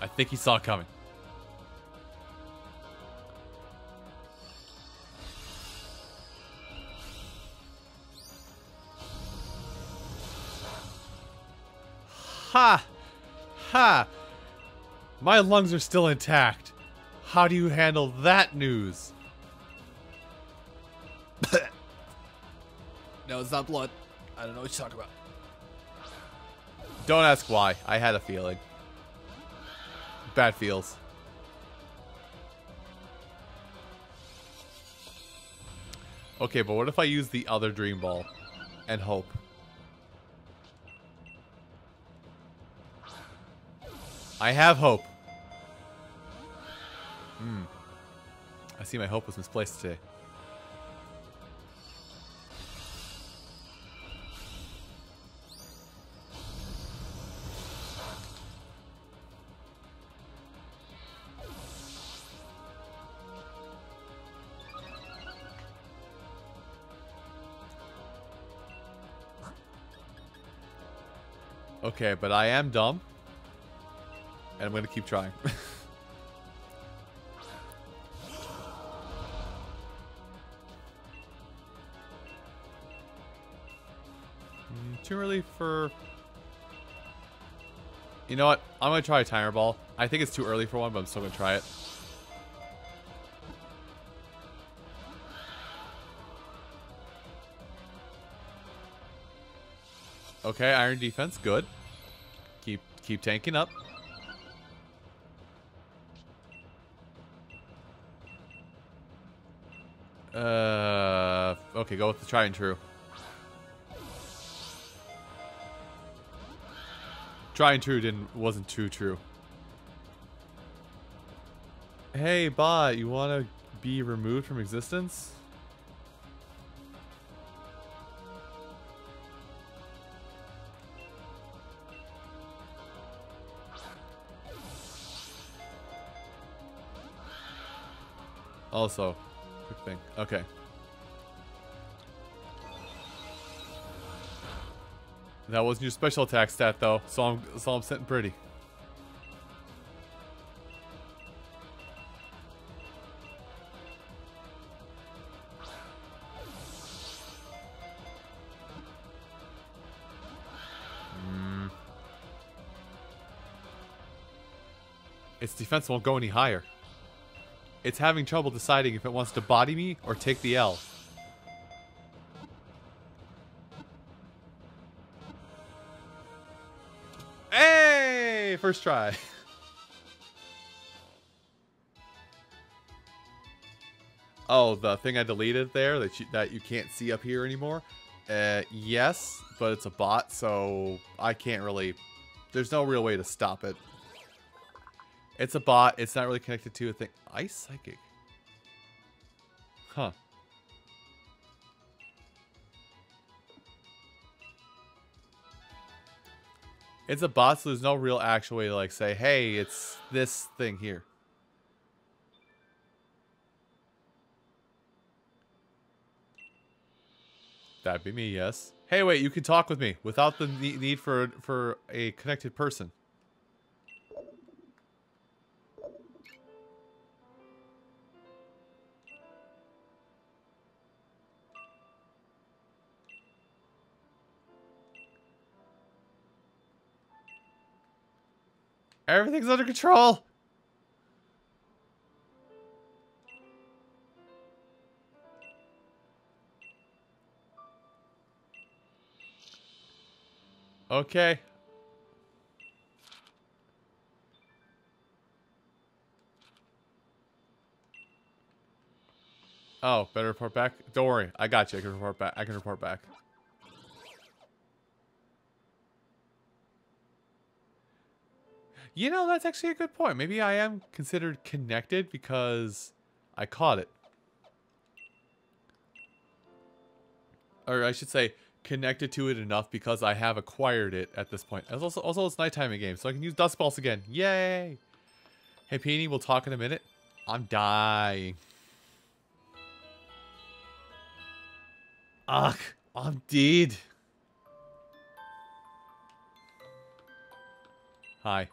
I think he saw it coming. My lungs are still intact. How do you handle that news? no, it's not blood. I don't know what you're talking about. Don't ask why. I had a feeling. Bad feels. Okay, but what if I use the other dream ball and hope? I have hope. See my hope was misplaced today. Okay, but I am dumb. And I'm going to keep trying. For... You know what? I'm going to try a timer ball. I think it's too early for one, but I'm still going to try it. Okay, iron defense, good. Keep keep tanking up. Uh, okay, go with the try and true. Try and true didn't wasn't too true. Hey, bot, you want to be removed from existence? Also, quick thing. Okay. That wasn't your special attack stat though, so I'm so I'm sitting pretty. Mm. Its defense won't go any higher. It's having trouble deciding if it wants to body me or take the L. First try. oh, the thing I deleted there that you, that you can't see up here anymore? Uh, yes, but it's a bot, so I can't really... There's no real way to stop it. It's a bot. It's not really connected to a thing. Ice Psychic. Huh. It's a bot, so there's no real actual way to like say, hey, it's this thing here. That'd be me, yes. Hey, wait, you can talk with me without the need for for a connected person. Everything's under control. Okay. Oh, better report back? Don't worry. I got you. I can report back. I can report back. You know, that's actually a good point. Maybe I am considered connected because I caught it. Or I should say, connected to it enough because I have acquired it at this point. As also, also it's nighttime in game, so I can use Dusk Pulse again. Yay! Hey, Peony, we'll talk in a minute. I'm dying. Ugh, I'm dead. Hi.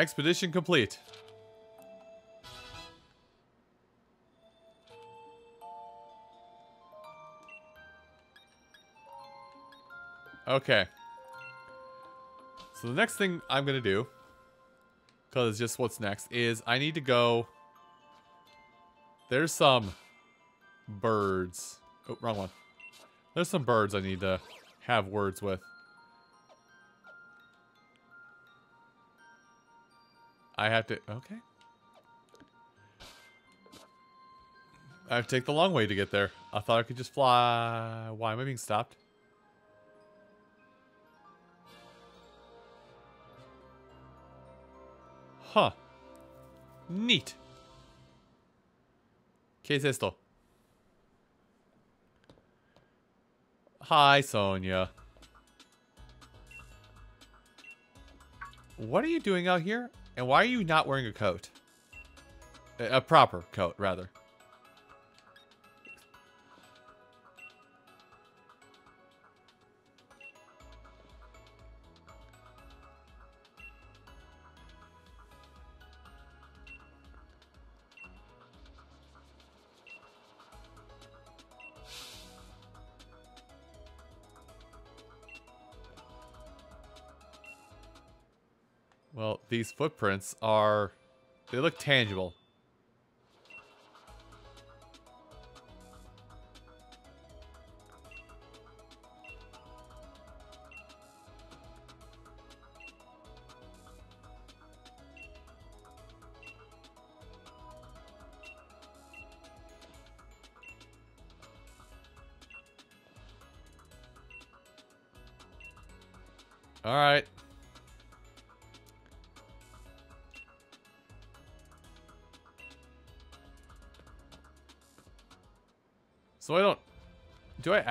Expedition complete. Okay. So the next thing I'm going to do, because it's just what's next, is I need to go... There's some birds. Oh, wrong one. There's some birds I need to have words with. I have to... Okay. I have to take the long way to get there. I thought I could just fly... Why am I being stopped? Huh. Neat. ¿Qué es esto? Hi, Sonia. What are you doing out here? And why are you not wearing a coat? A proper coat, rather. These footprints are... They look tangible.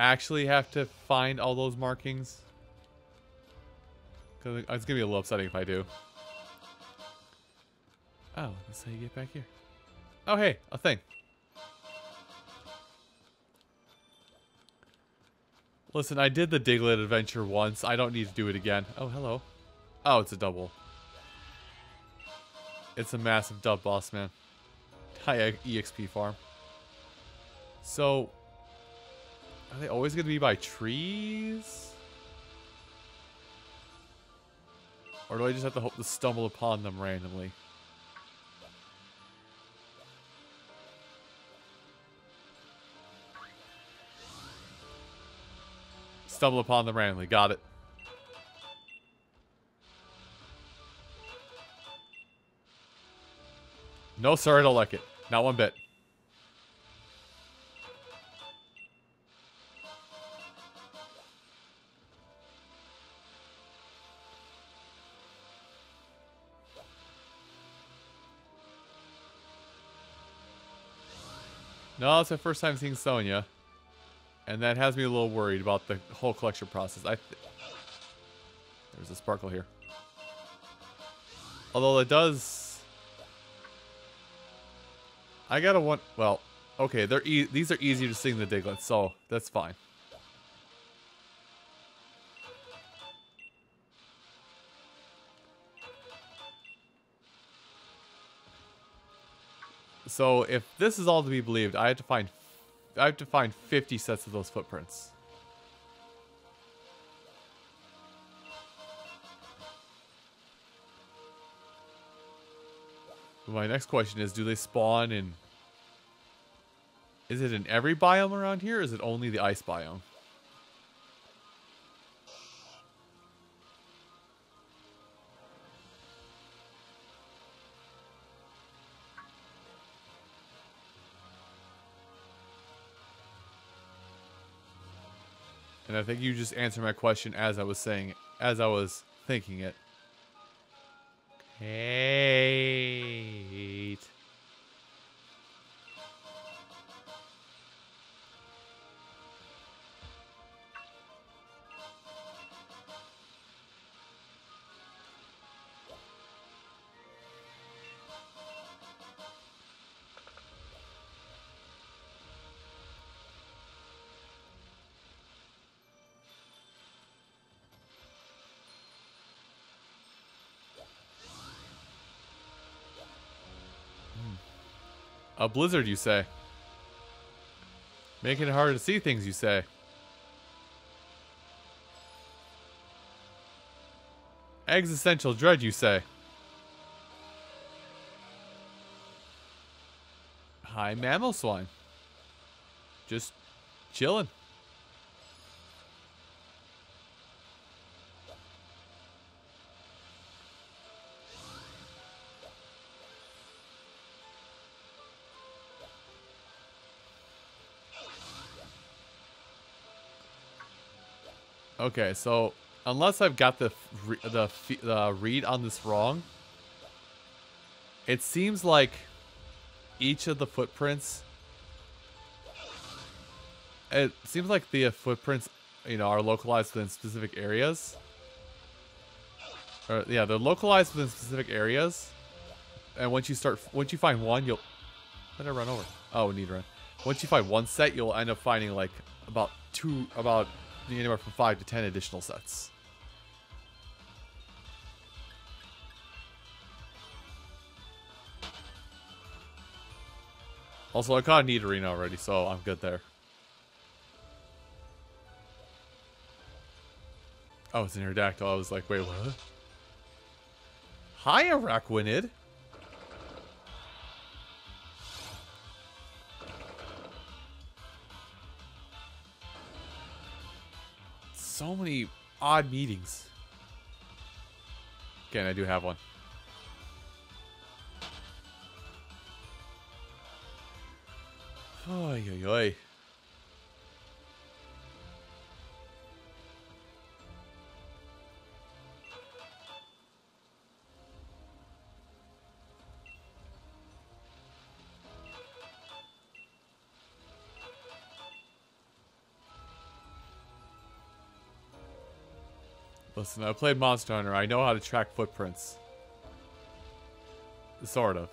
Actually have to find all those markings? Because it's to be a little upsetting if I do. Oh, that's how you get back here. Oh, hey, a thing. Listen, I did the Diglett adventure once. I don't need to do it again. Oh, hello. Oh, it's a double. It's a massive dub boss, man. High EXP farm. So, are they always going to be by trees? Or do I just have to hope to stumble upon them randomly? Stumble upon them randomly. Got it. No, sir, I don't like it. Not one bit. No, it's my first time seeing Sonia. And that has me a little worried about the whole collection process. I th There's a sparkle here. Although it does... I gotta want... Well, okay, they're e these are easier to sing the Diglett, so that's fine. So if this is all to be believed, I have to find I have to find 50 sets of those footprints. My next question is, do they spawn in... Is it in every biome around here, is it only the ice biome? I think you just answered my question as I was saying, as I was thinking it. Kate. A blizzard, you say? Making it hard to see things, you say? Existential dread, you say? Hi, Mamoswine. Just chilling. Okay, so unless I've got the the the read on this wrong, it seems like each of the footprints. It seems like the footprints, you know, are localized within specific areas. Or yeah, they're localized within specific areas. And once you start, once you find one, you'll. Let I run over? Oh, we need to run. Once you find one set, you'll end up finding like about two, about anywhere from 5 to 10 additional sets. Also, I caught Nidorino already, so I'm good there. Oh, it's an Aerodactyl. I was like, wait, what? Hi, Araquanid. So many odd meetings. Again, I do have one. Oy, oy, oy. Listen, I played Monster Hunter. I know how to track footprints. Sort of.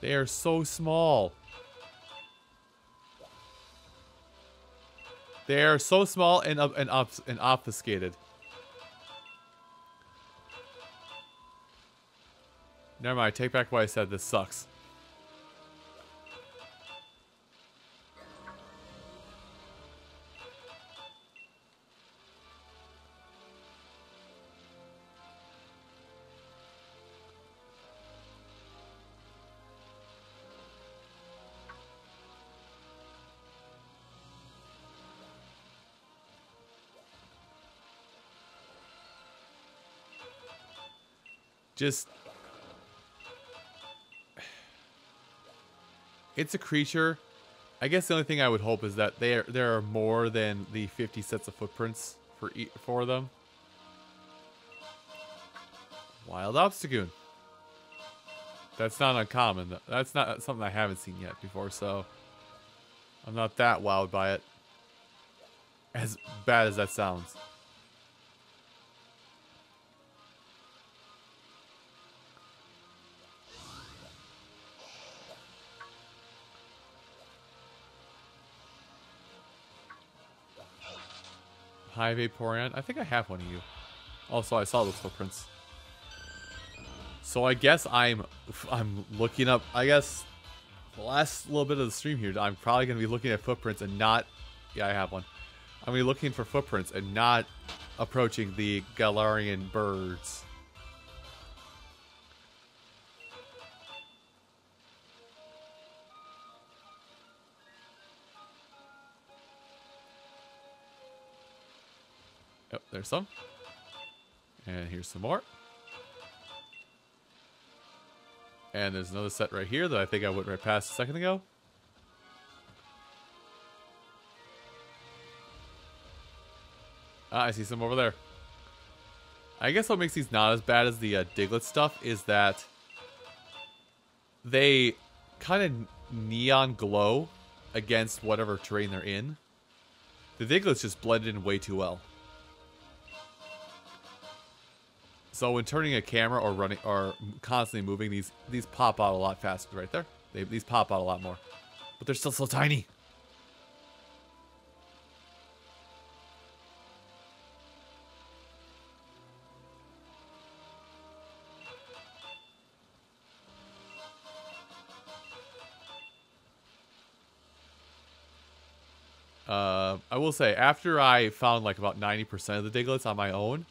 They are so small. They are so small and and, and obfuscated. Never mind. Take back what I said. This sucks. Just... It's a creature. I guess the only thing I would hope is that there there are more than the 50 sets of footprints for for them. Wild Obstagoon. That's not uncommon. That's not something I haven't seen yet before, so I'm not that wowed by it. As bad as that sounds. Hi Vaporeon. I think I have one of you. Also, I saw those footprints. So I guess I'm I'm looking up. I guess the last little bit of the stream here, I'm probably gonna be looking at footprints and not. Yeah, I have one. I'm gonna be looking for footprints and not approaching the Galarian birds. There's some. And here's some more. And there's another set right here that I think I went right past a second ago. Ah, I see some over there. I guess what makes these not as bad as the uh, Diglett stuff is that they kind of neon glow against whatever terrain they're in. The Diglett's just blended in way too well. So when turning a camera or running or constantly moving, these these pop out a lot faster right there. They, these pop out a lot more, but they're still so tiny. Uh, I will say, after I found like about 90% of the Diglets on my own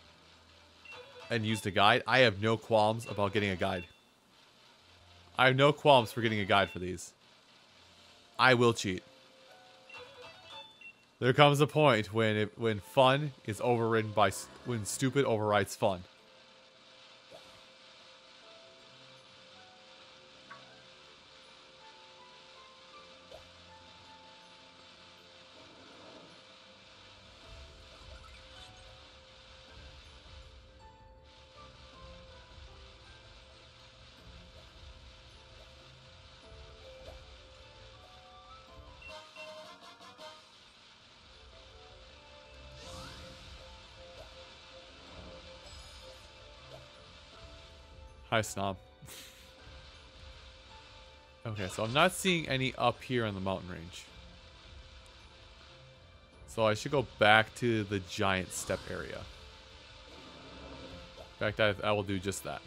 and used a guide, I have no qualms about getting a guide. I have no qualms for getting a guide for these. I will cheat. There comes a point when it, when fun is overridden by when stupid overrides fun. Snom. okay, so I'm not seeing any up here on the mountain range. So I should go back to the giant step area. In fact, I, I will do just that.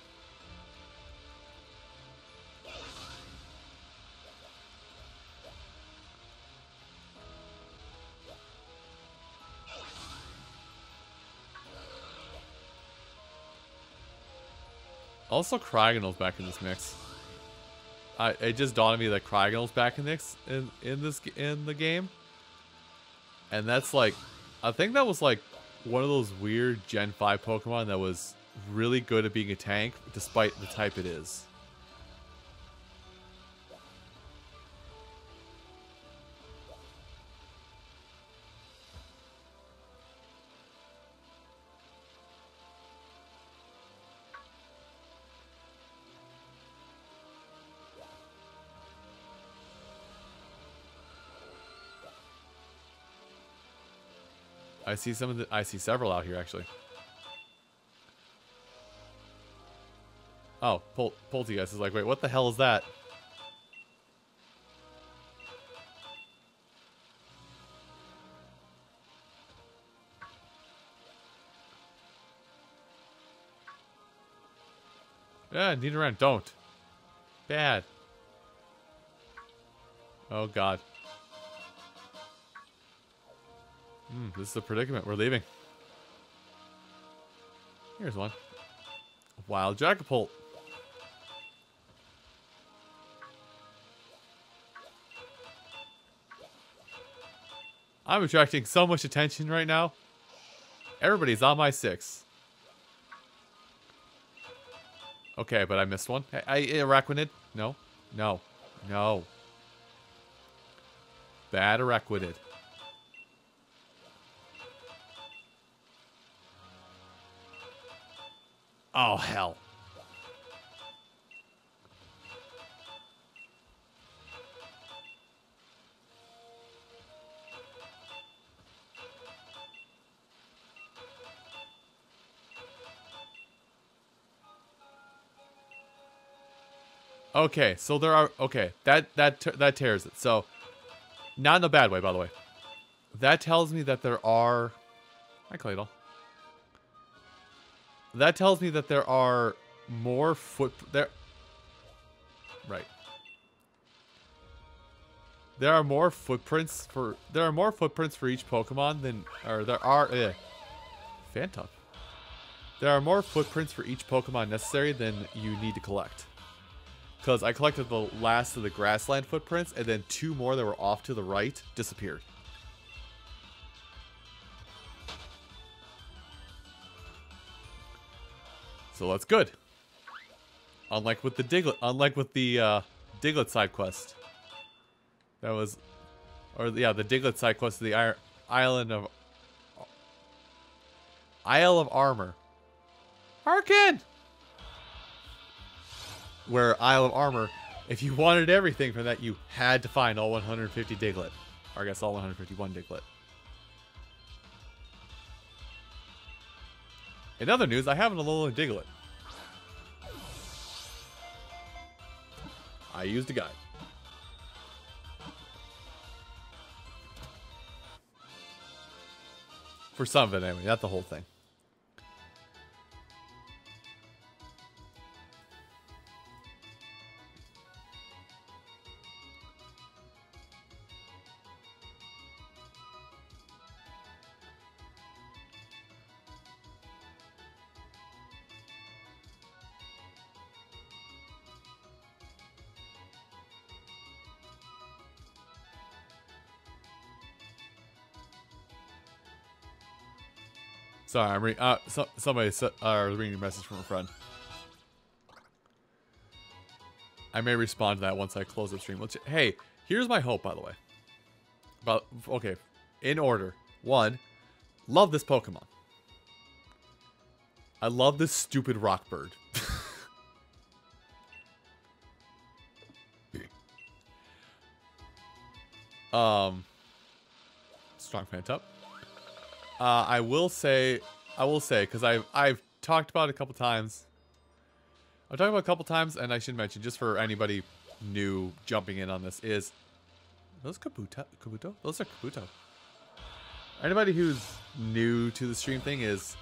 Also, Cryogonal's back in this mix. I, it just dawned on me that Cryogonal's back in this in in this in the game, and that's like, I think that was like one of those weird Gen 5 Pokemon that was really good at being a tank, despite the type it is. I see some of the. I see several out here actually. Oh, Pol Polteageist is like, wait, what the hell is that? Yeah, Nidoran, don't. Bad. Oh god. Mm, this is a predicament. We're leaving. Here's one. Wild Dragapult. I'm attracting so much attention right now. Everybody's on my six. Okay, but I missed one. I, I Araquanid? No. No. No. Bad Araquanid. Oh, hell. Okay, so there are okay. That that that tears it. So, not in a bad way, by the way. That tells me that there are. Hi, Claydol that tells me that there are more foot there. Right. There are more footprints for there are more footprints for each Pokemon than or there are eh, Phantom. There are more footprints for each Pokemon necessary than you need to collect. Because I collected the last of the grassland footprints, and then two more that were off to the right disappeared. So that's good. Unlike with the Diglett, unlike with the uh, Diglett side quest. That was, or yeah, the Diglett side quest of the island of Isle of Armor. Harkin! Where Isle of Armor, if you wanted everything from that, you had to find all 150 Diglett. Or I guess all 151 Diglett. In other news, I have an Alolan Diglett. I used a guide. For some of it, anyway. Not the whole thing. Sorry, I'm reading. Uh, so, somebody uh, reading a message from a friend. I may respond to that once I close the stream. Let's, hey, here's my hope, by the way. But okay, in order. One, love this Pokemon. I love this stupid rock bird. um, strong Phantump. Uh, I will say, I will say, because I've, I've talked about it a couple times. I've talked about a couple times, and I should mention, just for anybody new jumping in on this, is those Kabuto? Kabuto? Those are Kabuto. Anybody who's new to the stream thing is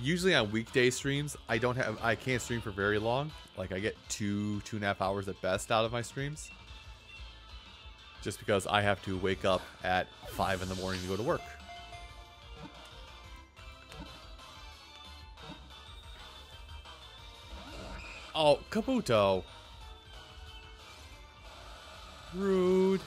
usually on weekday streams, I don't have, I can't stream for very long. Like I get two, two and a half hours at best out of my streams. Just because I have to wake up at five in the morning to go to work. Oh, Kabuto. Rude.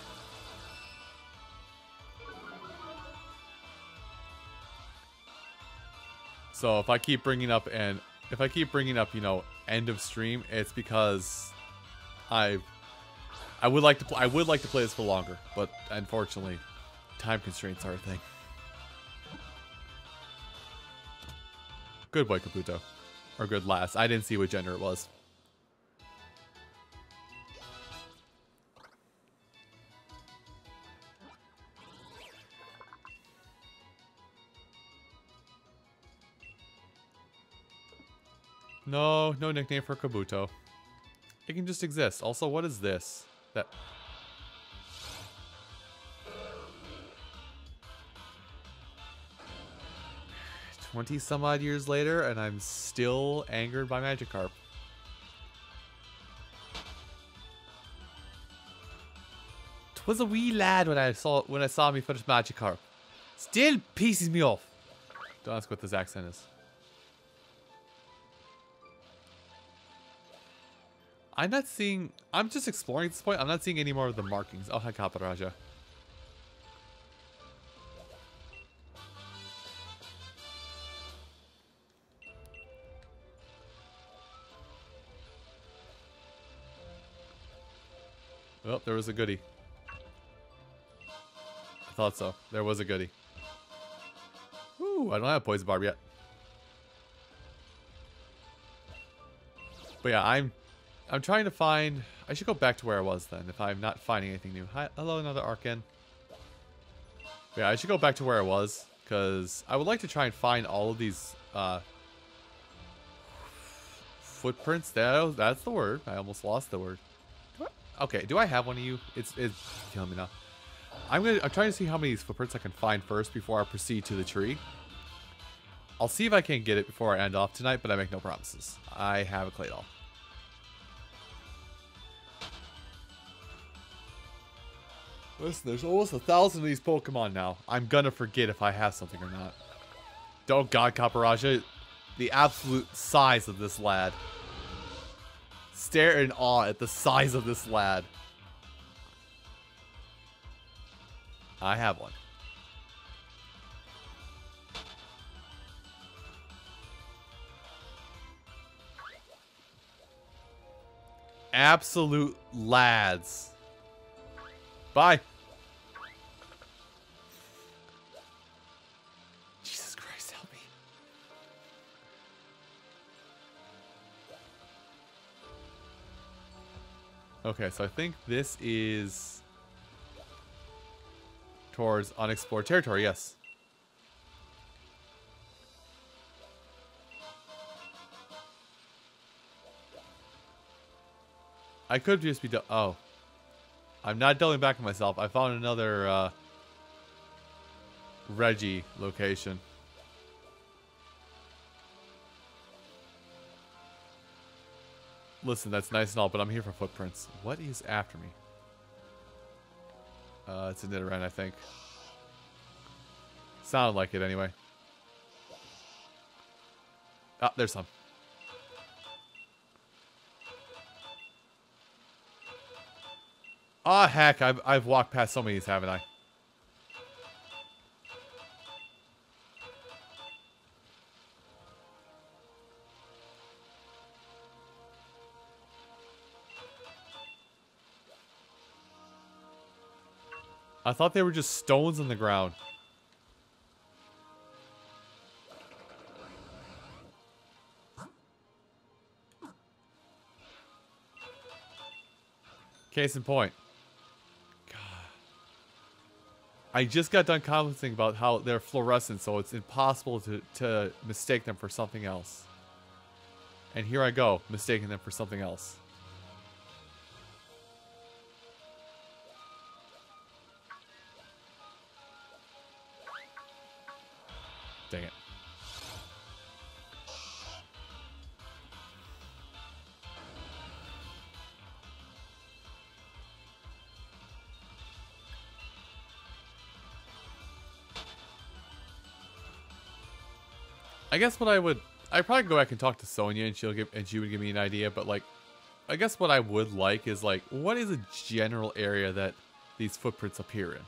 So if I keep bringing up and if I keep bringing up, you know, end of stream, it's because I I would like to play I would like to play this for longer, but unfortunately, time constraints are a thing. Good boy, Kabuto. Or good last. I didn't see what gender it was. No, no nickname for Kabuto. It can just exist. Also, what is this? That... Twenty some odd years later, and I'm still angered by Magikarp. Twas a wee lad when I saw when I saw me finish Magikarp. Still pieces me off. Don't ask what this accent is. I'm not seeing... I'm just exploring at this point. I'm not seeing any more of the markings. Oh, hi, Copperajah. Well, there was a goodie. I thought so. There was a goodie. Ooh, I don't have Poison Barb yet. But yeah, I'm I'm trying to find... I should go back to where I was then, if I'm not finding anything new. Hi, hello, another Arcan. Yeah, I should go back to where I was, because I would like to try and find all of these uh, footprints. That, that's the word. I almost lost the word. Do I, okay, do I have one of you? It's, it's killing me now. I'm gonna. I'm trying to see how many footprints I can find first before I proceed to the tree. I'll see if I can get it before I end off tonight, but I make no promises. I have a Claydol. Listen, there's almost a thousand of these Pokemon now. I'm gonna forget if I have something or not. Don't God, Copperajah. The absolute size of this lad. Stare in awe at the size of this lad. I have one. absolute lads. Bye. Okay, so I think this is towards unexplored territory, yes. I could just be... Oh. I'm not doubling back on myself. I found another uh, Regi location. Listen, that's nice and all, but I'm here for footprints. What is after me? Uh, it's a Nidoran, I think. Sounded like it anyway. Ah, there's some. Ah, oh, heck, I've, I've walked past so many haven't I? I thought they were just stones in the ground. Case in point. God. I just got done commenting about how they're fluorescent, so it's impossible to, to mistake them for something else. And here I go, mistaking them for something else. Dang it. I guess what I would I probably go back and talk to Sonia and she'll give and she would give me an idea, but like I guess what I would like is like what is a general area that these footprints appear in?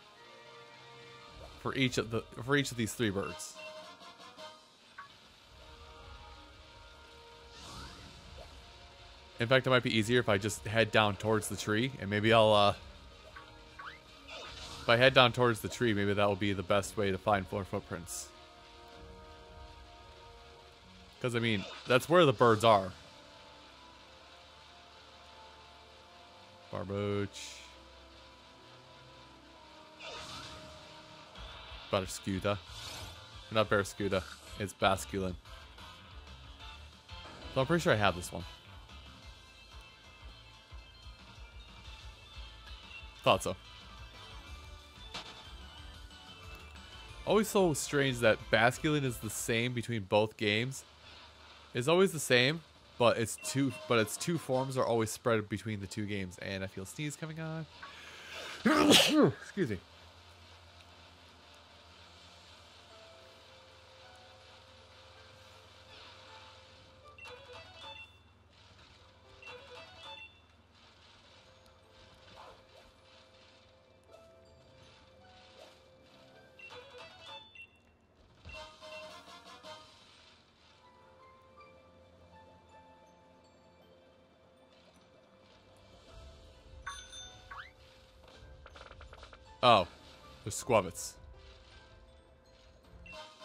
For each of the for each of these three birds. In fact, it might be easier if I just head down towards the tree, and maybe I'll, uh... If I head down towards the tree, maybe that will be the best way to find four footprints. Because, I mean, that's where the birds are. Barboach. Barraskewda. Not Barraskewda. It's Basculin. So I'm pretty sure I have this one. Thought so. Always so strange that Basculin is the same between both games. It's always the same, but it's two but its two forms are always spread between the two games. And I feel sneeze coming on. Excuse me.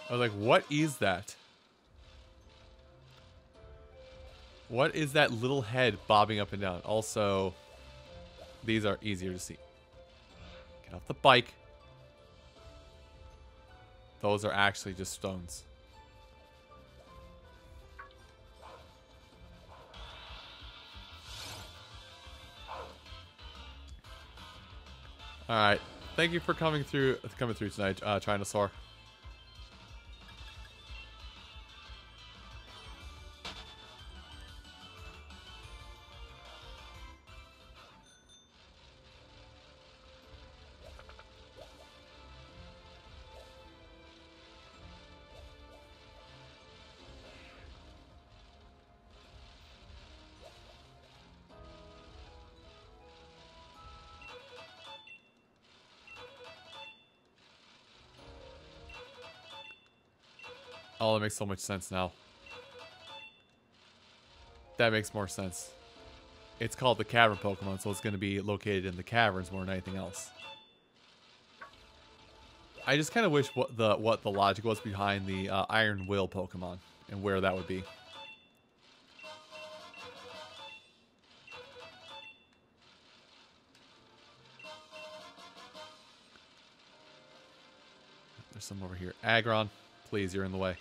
I was like, what is that? What is that little head bobbing up and down? Also, these are easier to see. Get off the bike. Those are actually just stones. Alright. Thank you for coming through coming through tonight, uh, Chinosaur. That makes so much sense now. That makes more sense. it's called the cavern Pokemon, so it's going to be located in the caverns more than anything else. I just kind of wish what the what the logic was behind the uh, Iron Will Pokemon and where that would be. There's some over here. Aggron, please, you're in the way.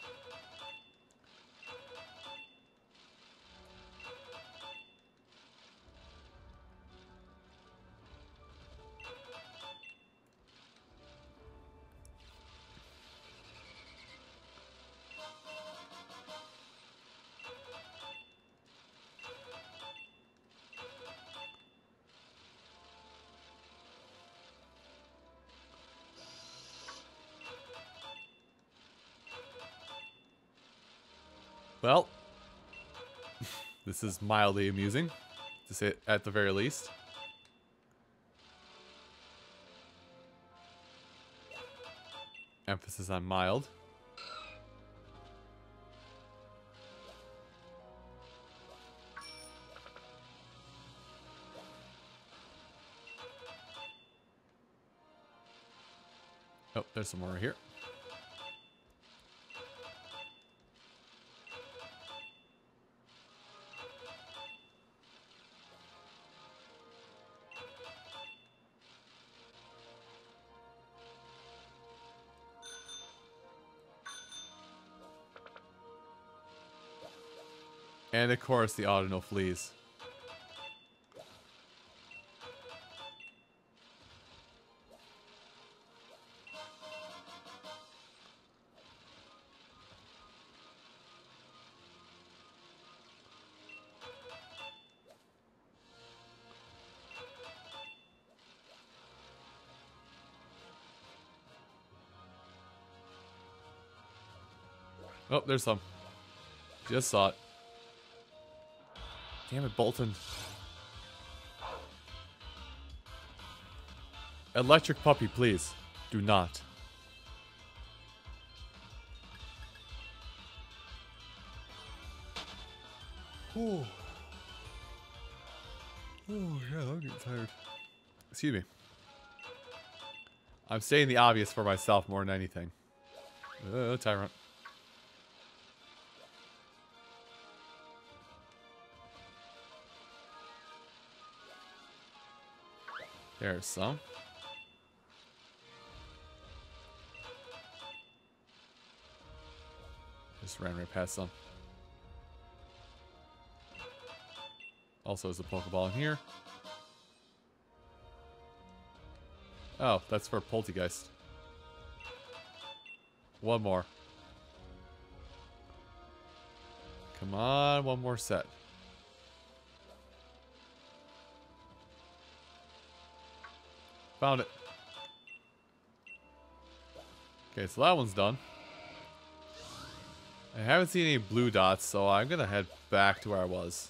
Well, this is mildly amusing, to say at the very least. Emphasis on mild. Oh, there's some more right here. And of course the Audino flees. Oh, there's some. Just saw it. Damn it, Boltund. Electric puppy, please. Do not. Oh. Oh, yeah, I'm getting tired. Excuse me. I'm saying the obvious for myself more than anything. Uh, Tyrant. There's some. Just ran right past some. Also, there's a Pokeball in here. Oh, that's for Polteageist. One more. Come on, one more set. Found it. Okay, so that one's done. I haven't seen any blue dots, so I'm gonna head back to where I was.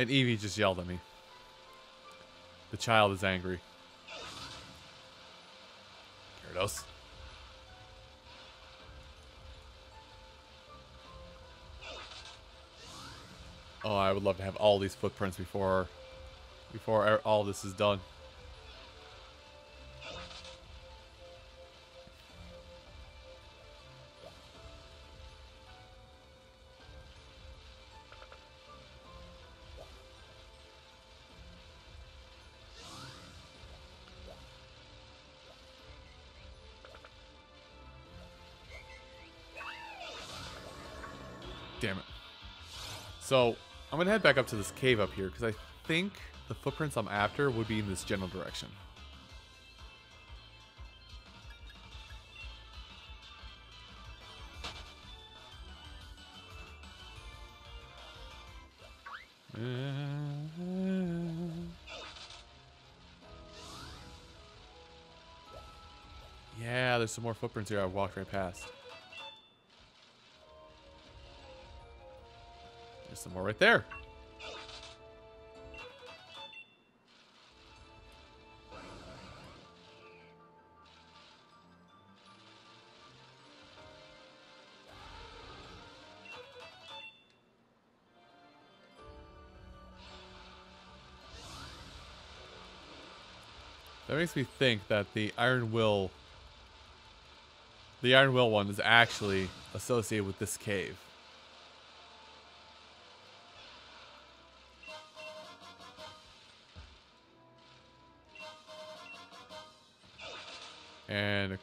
And Eevee just yelled at me. The child is angry. Gyarados. Oh, I would love to have all these footprints before before er, all this is done. So, I'm to head back up to this cave up here, because I think the footprints I'm after would be in this general direction. Yeah, there's some more footprints here I walked right past. There's some more right there. That makes me think that the Iron Will the Iron Will one is actually associated with this cave.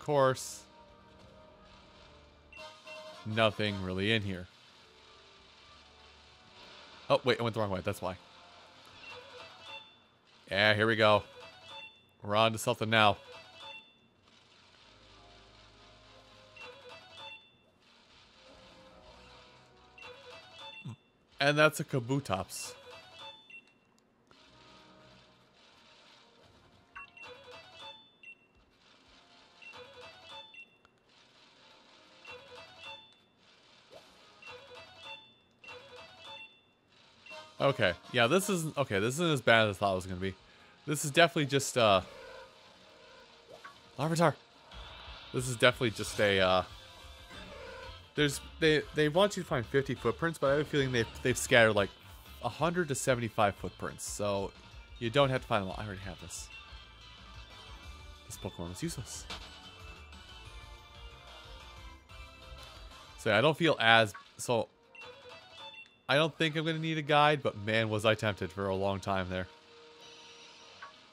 Course, nothing really in here. Oh, wait, I went the wrong way. That's why. Yeah, here we go. We're on to something now. And that's a Kabutops. Okay, yeah, this isn't okay. This isn't as bad as I thought it was gonna be. This is definitely just uh, Larvitar. This is definitely just a uh, there's they they want you to find 50 footprints, but I have a feeling they've they've scattered like 100 to 75 footprints, so you don't have to find them all. I already have this. This Pokemon is useless. So I don't feel as so. I don't think I'm gonna need a guide, but man, was I tempted for a long time there.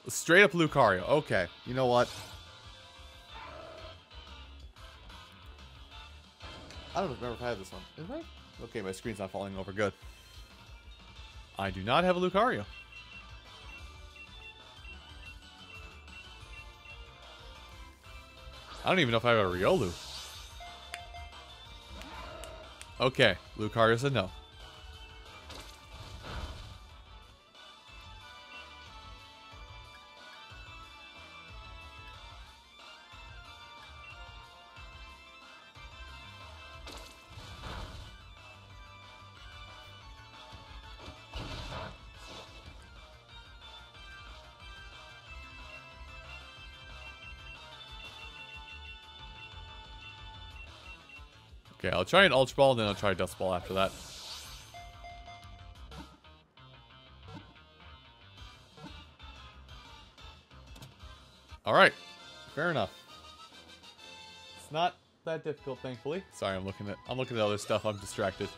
Straight up Lucario. Okay, you know what? I don't remember if I have this one. Is? Okay, my screen's not falling over. Good. I do not have a Lucario. I don't even know if I have a Riolu. Okay, Lucario said no. I'll try an Ultra Ball, then I'll try a Dusk Ball after that. Alright. Fair enough. It's not that difficult, thankfully. Sorry, I'm looking at I'm looking at other stuff. I'm distracted.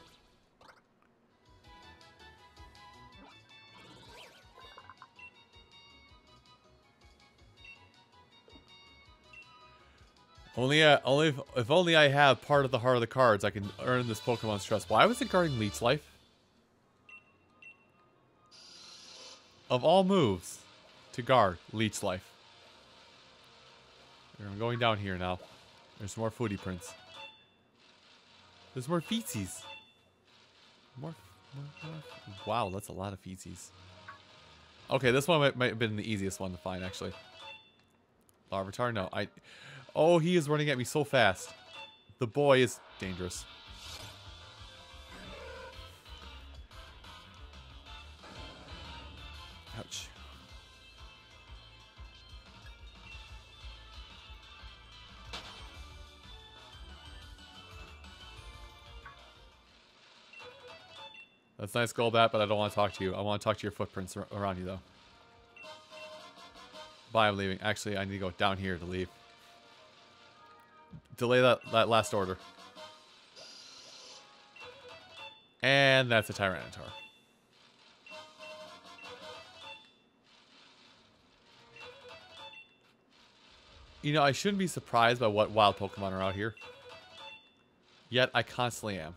Only, uh, only if, if only I have part of the heart of the cards, I can earn this Pokemon's trust. Why was it guarding Leech Life? Of all moves to guard Leech Life. I'm going down here now. There's more footy prints. There's more feces. More, more, more, Wow, that's a lot of feces. Okay, this one might, might have been the easiest one to find, actually. Larvitar? No, I... Oh, he is running at me so fast. The boy is dangerous. Ouch. That's nice, Golbat, but I don't want to talk to you. I want to talk to your footprints around you, though. Bye, I'm leaving. Actually, I need to go down here to leave delay that, that last order. And that's a Tyranitar. You know, I shouldn't be surprised by what wild Pokemon are out here. Yet, I constantly am.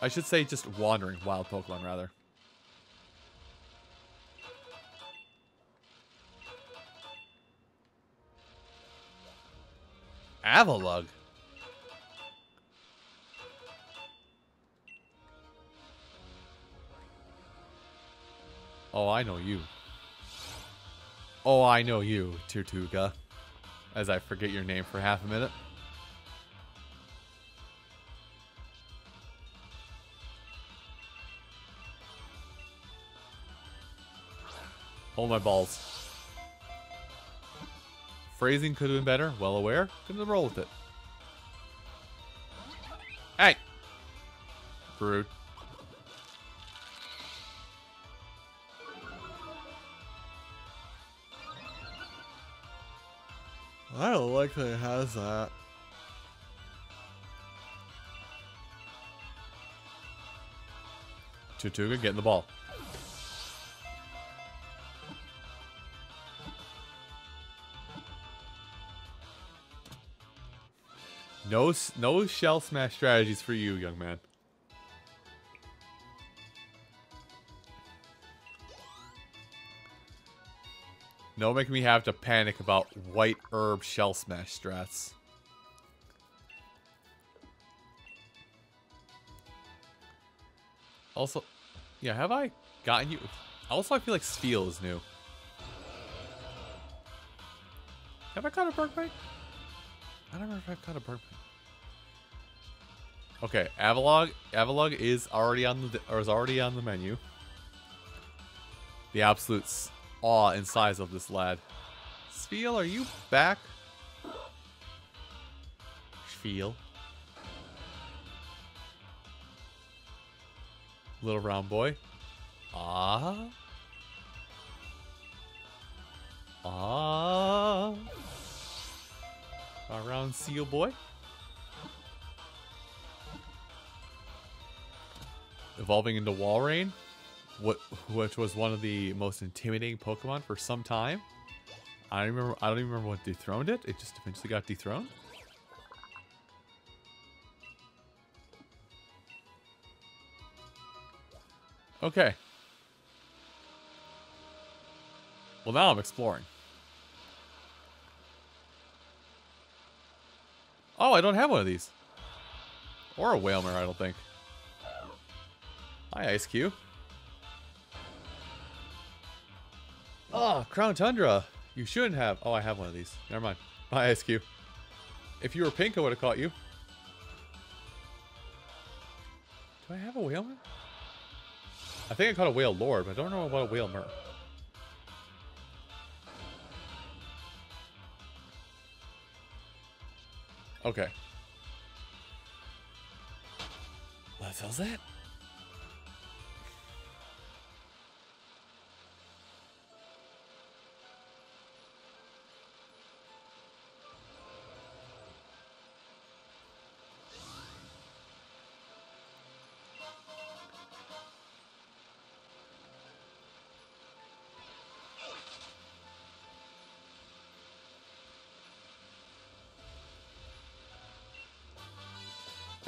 I should say just wandering wild Pokemon, rather. Avalugg. Oh, I know you. Oh, I know you, Tirtouga. As I forget your name for half a minute. Hold my balls. Phrasing could have been better. Well aware. Couldn't roll with it. Hey! Rude. I don't like that it has that. Tirtouga getting the ball. No, no shell smash strategies for you, young man. No making me have to panic about white herb shell smash strats. Also, yeah, have I gotten you? Also, I feel like Spheal is new. Have I caught a Bergmite? I don't remember if I've caught a Bergmite. Okay, Avalugg. Avalugg is already on the or is already on the menu. The absolute awe and size of this lad. Spheal, are you back? Spheal. Little round boy. Ah. Ah. Our round seal boy. Evolving into Walrein, what which was one of the most intimidating Pokemon for some time. I don't remember I don't even remember what dethroned it. It just eventually got dethroned. Okay. Well, now I'm exploring. Oh, I don't have one of these. Or a Wailmer, I don't think. Hi, Ice Cube. Oh, Crown Tundra. You shouldn't have. Oh, I have one of these. Never mind. Bye, Ice Cube. If you were pink, I would have caught you. Do I have a Wailmer? I think I caught a Wailord, but I don't know about a Wailmer. Okay. What the hell's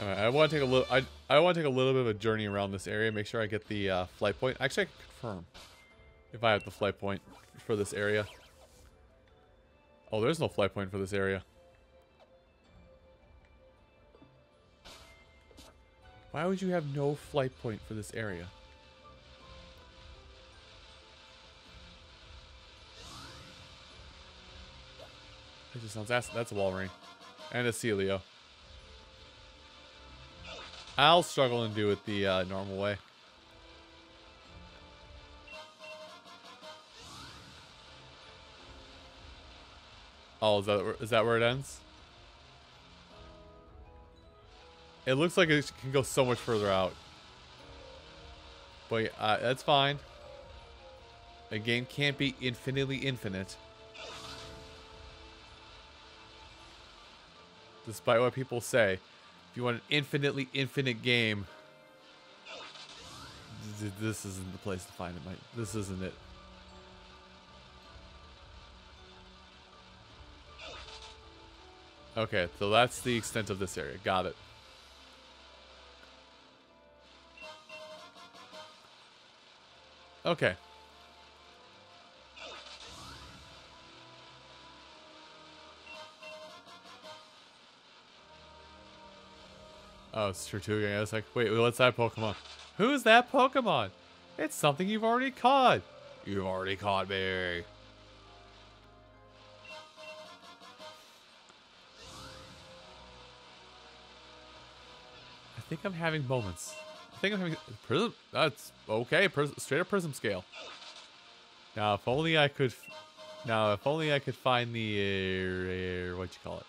that? I want to take a little. I I want to take a little bit of a journey around this area. Make sure I get the uh, flight point. Actually, I can confirm if I have the flight point for this area. Oh, there's no flight point for this area. Why would you have no flight point for this area? It just sounds ass. That's a Walrein. And a Sealeo. I'll struggle and do it the uh, normal way. Oh, is that is that where it ends? It looks like it can go so much further out. But uh, that's fine. A game can't be infinitely infinite. Despite what people say. If you want an infinitely infinite game, this isn't the place to find it. Mike. This isn't it. Okay, so that's the extent of this area. Got it. Okay. Oh, it's Tirtouga. I was like, wait, what's that Pokemon? Who's that Pokemon? It's something you've already caught. You've already caught me. I think I'm having moments. I think I'm having prism. That's okay. Pris, straight up prism scale. Now, if only I could... Now, if only I could find the... Uh, what you call it?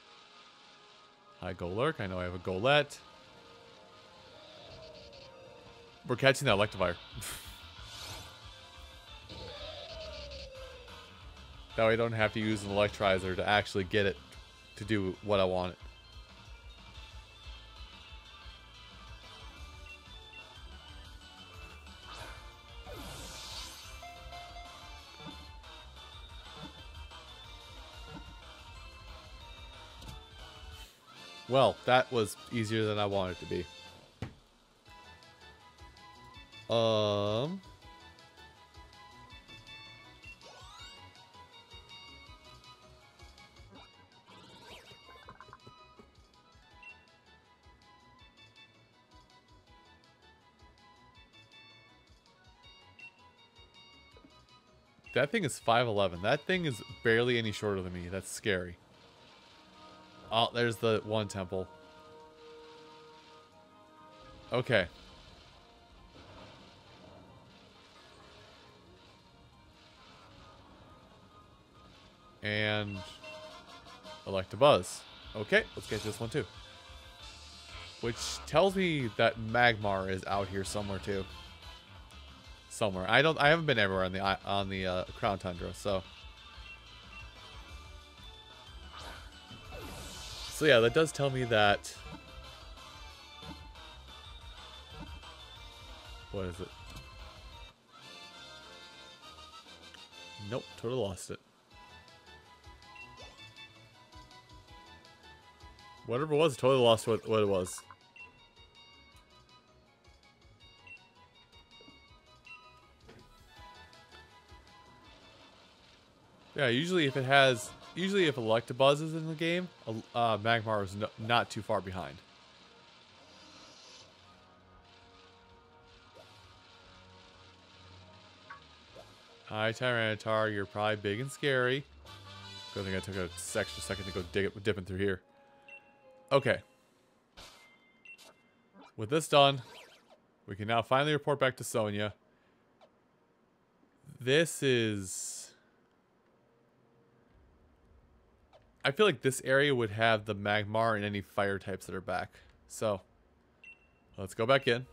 I Golurk. I know I have a Golett. We're catching that Electivire. that way I don't have to use an Electirizer to actually get it to do what I want it. Well, that was easier than I wanted to be. Um... That thing is 5'11". That thing is barely any shorter than me. That's scary. Oh, there's the one temple. Okay. And Electabuzz. Okay, let's get this one too. Which tells me that Magmar is out here somewhere too. Somewhere. I don't I haven't been everywhere on the on the uh, Crown Tundra, so So yeah, that does tell me that... What is it? Nope, totally lost it. Whatever it was, totally lost what, what it was. Yeah, usually if it has usually if Electabuzz is in the game, uh, Magmar is no, not too far behind. Hi, Tyranitar. You're probably big and scary. Good thing I took a extra second to go dig it, dipping through here. Okay. With this done, we can now finally report back to Sonia. This is I feel like this area would have the Magmar and any fire types that are back. So, let's go back in.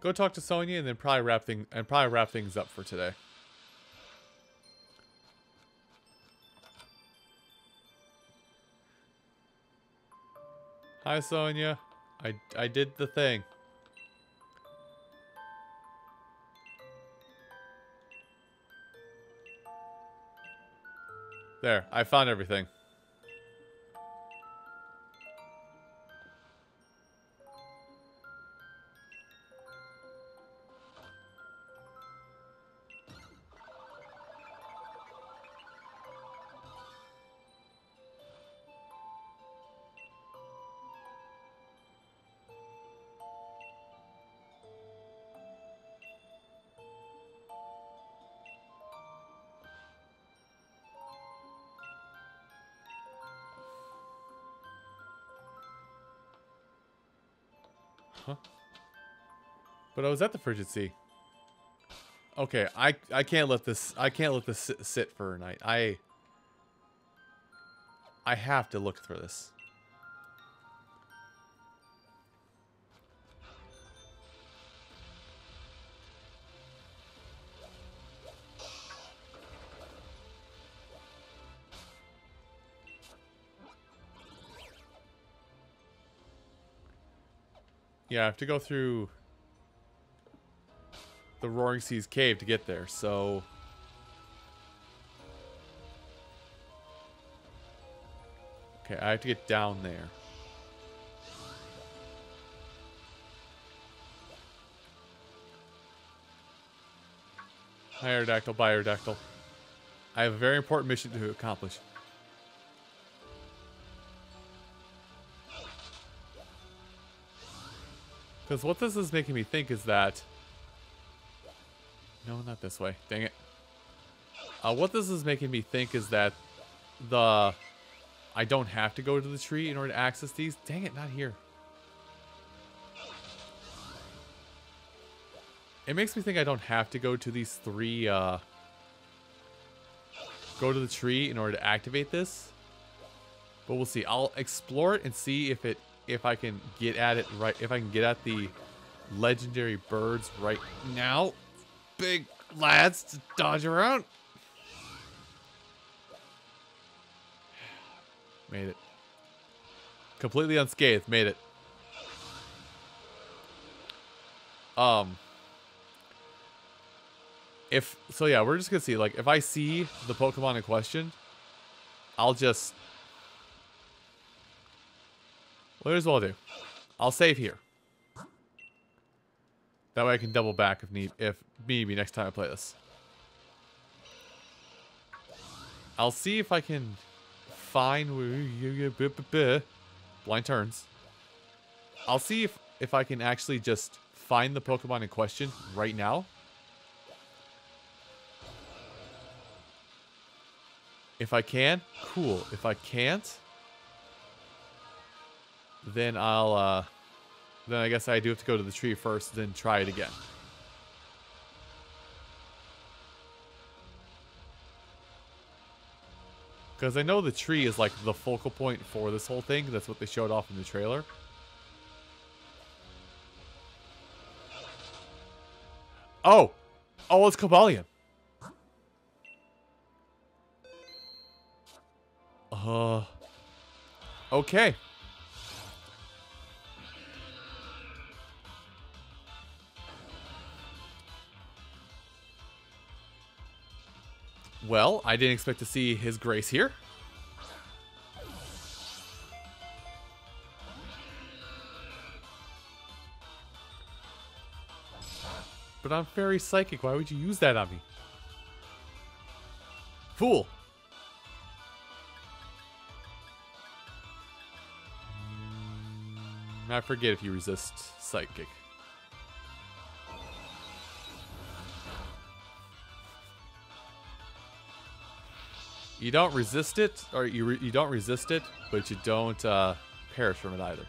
Go talk to Sonia and then probably wrap thing and probably wrap things up for today. Hi Sonia. I I did the thing. There, I found everything. I was at the Frigid Sea. Okay, I I can't let this I can't let this sit, sit for a night. I I have to look through this. Yeah, I have to go through the Roaring Seas cave to get there, so... Okay, I have to get down there. Hi, Aerodactyl. Bye, Aerodactyl. I have a very important mission to accomplish. Because what this is making me think is that no, not this way. Dang it. Uh, what this is making me think is that the... I don't have to go to the tree in order to access these. Dang it, not here. It makes me think I don't have to go to these three, uh, go to the tree in order to activate this. But we'll see. I'll explore it and see if it if I can get at it right if I can get at the legendary birds right now. Big lads to dodge around. Made it. Completely unscathed. Made it. Um. If so, yeah, we're just gonna see. Like, if I see the Pokemon in question, I'll just. Well, here's what I'll do. I'll save here. That way I can double back if need, if maybe next time I play this. I'll see if I can find blind turns. I'll see if if I can actually just find the Pokemon in question right now. If I can, cool. If I can't, then I'll, uh, then I guess I do have to go to the tree first, then try it again. Because I know the tree is like the focal point for this whole thing. That's what they showed off in the trailer. Oh! Oh, it's Cobalion. Uh... Okay. Well, I didn't expect to see his grace here. But I'm very psychic. Why would you use that on me? Fool. Mm, I forget if you resist psychic. You don't resist it, or you, you don't resist it, but you don't uh, perish from it either.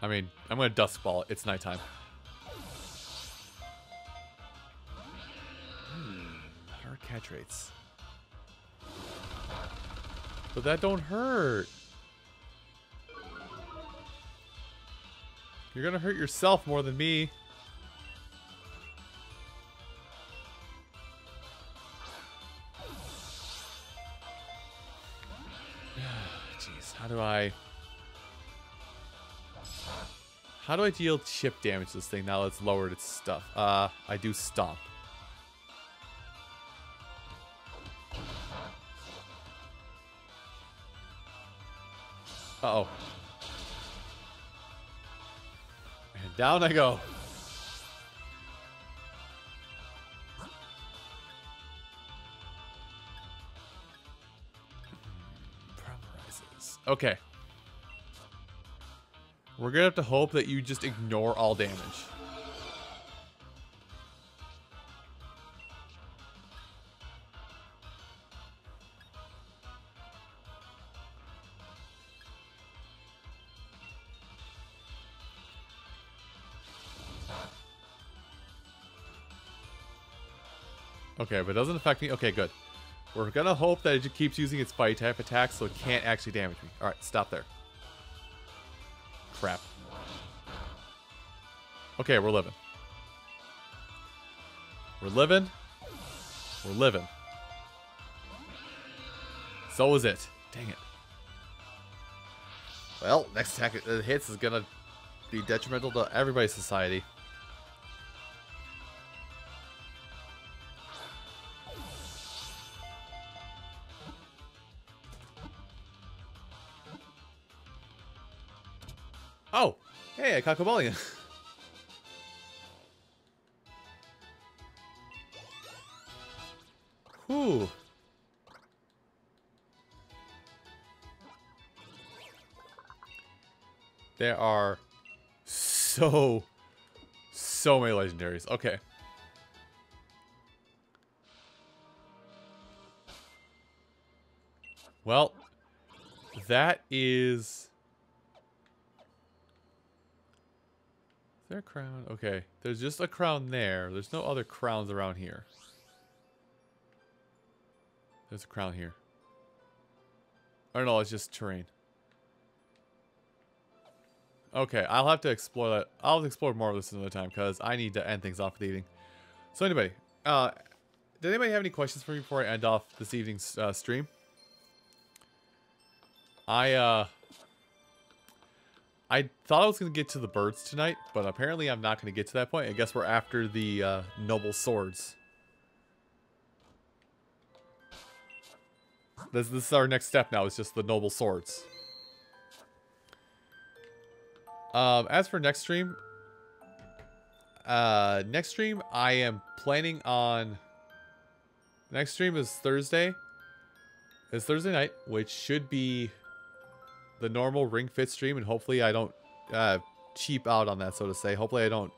I mean, I'm going to Dusk Ball. It's nighttime. Hmm, hard catch rates. But that don't hurt. You're gonna hurt yourself more than me. Jeez, how do I... How do I deal chip damage to this thing now that it's lowered its stuff? Uh, I do stomp. Uh-oh. Down I go. Okay. We're gonna have to hope that you just ignore all damage. Okay, but it doesn't affect me. Okay, good. We're gonna hope that it keeps using its fight type attack so it can't actually damage me. Alright, stop there. Crap. Okay, we're living. We're living. We're living. So is it. Dang it. Well, next attack that hits is gonna be detrimental to everybody's society. Hey, Cobalion. Whew. There are so, so many legendaries. Okay. Well, that is there a crown? Okay, there's just a crown there. There's no other crowns around here. There's a crown here. Or no, it's just terrain. Okay, I'll have to explore that. I'll explore more of this another time because I need to end things off with eating. So anybody, uh, did anybody have any questions for me before I end off this evening's uh, stream? I, uh, I thought I was going to get to the birds tonight, but apparently I'm not going to get to that point. I guess we're after the uh, noble swords. This, this is our next step now. It's just the noble swords. Um, as for next stream, uh, next stream I am planning on. Next stream is Thursday. It's Thursday night, which should be the normal Ring Fit stream, and hopefully I don't uh, cheap out on that, so to say. Hopefully I don't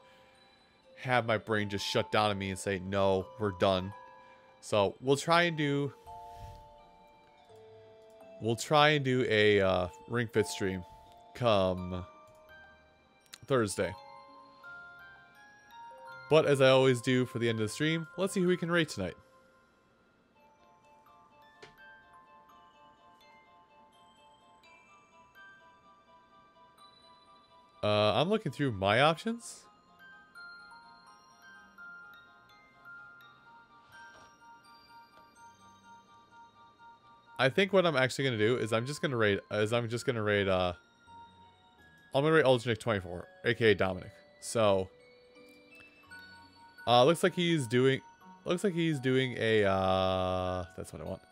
have my brain just shut down on me and say, no, we're done. So we'll try and do... We'll try and do a uh, Ring Fit stream come Thursday. But as I always do for the end of the stream, let's see who we can rate tonight. Uh, I'm looking through my options. I think what I'm actually gonna do is I'm just gonna rate is I'm just gonna rate uh I'm gonna rate Ultranic 24, aka Dominic. So uh looks like he's doing looks like he's doing a uh that's what I want.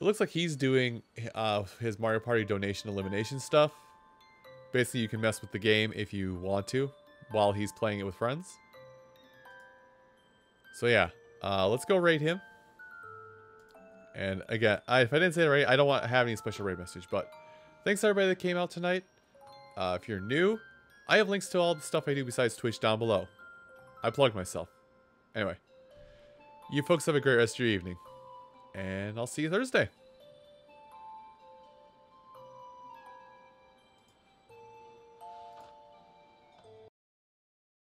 It looks like he's doing uh his Mario Party donation elimination stuff. Basically you can mess with the game if you want to while he's playing it with friends. So yeah, uh let's go rate him. And again, I, if I didn't say it right, I don't want to have any special raid message, but thanks everybody that came out tonight. Uh, if you're new, I have links to all the stuff I do besides Twitch down below. I plugged myself. Anyway, you folks have a great rest of your evening, and I'll see you Thursday.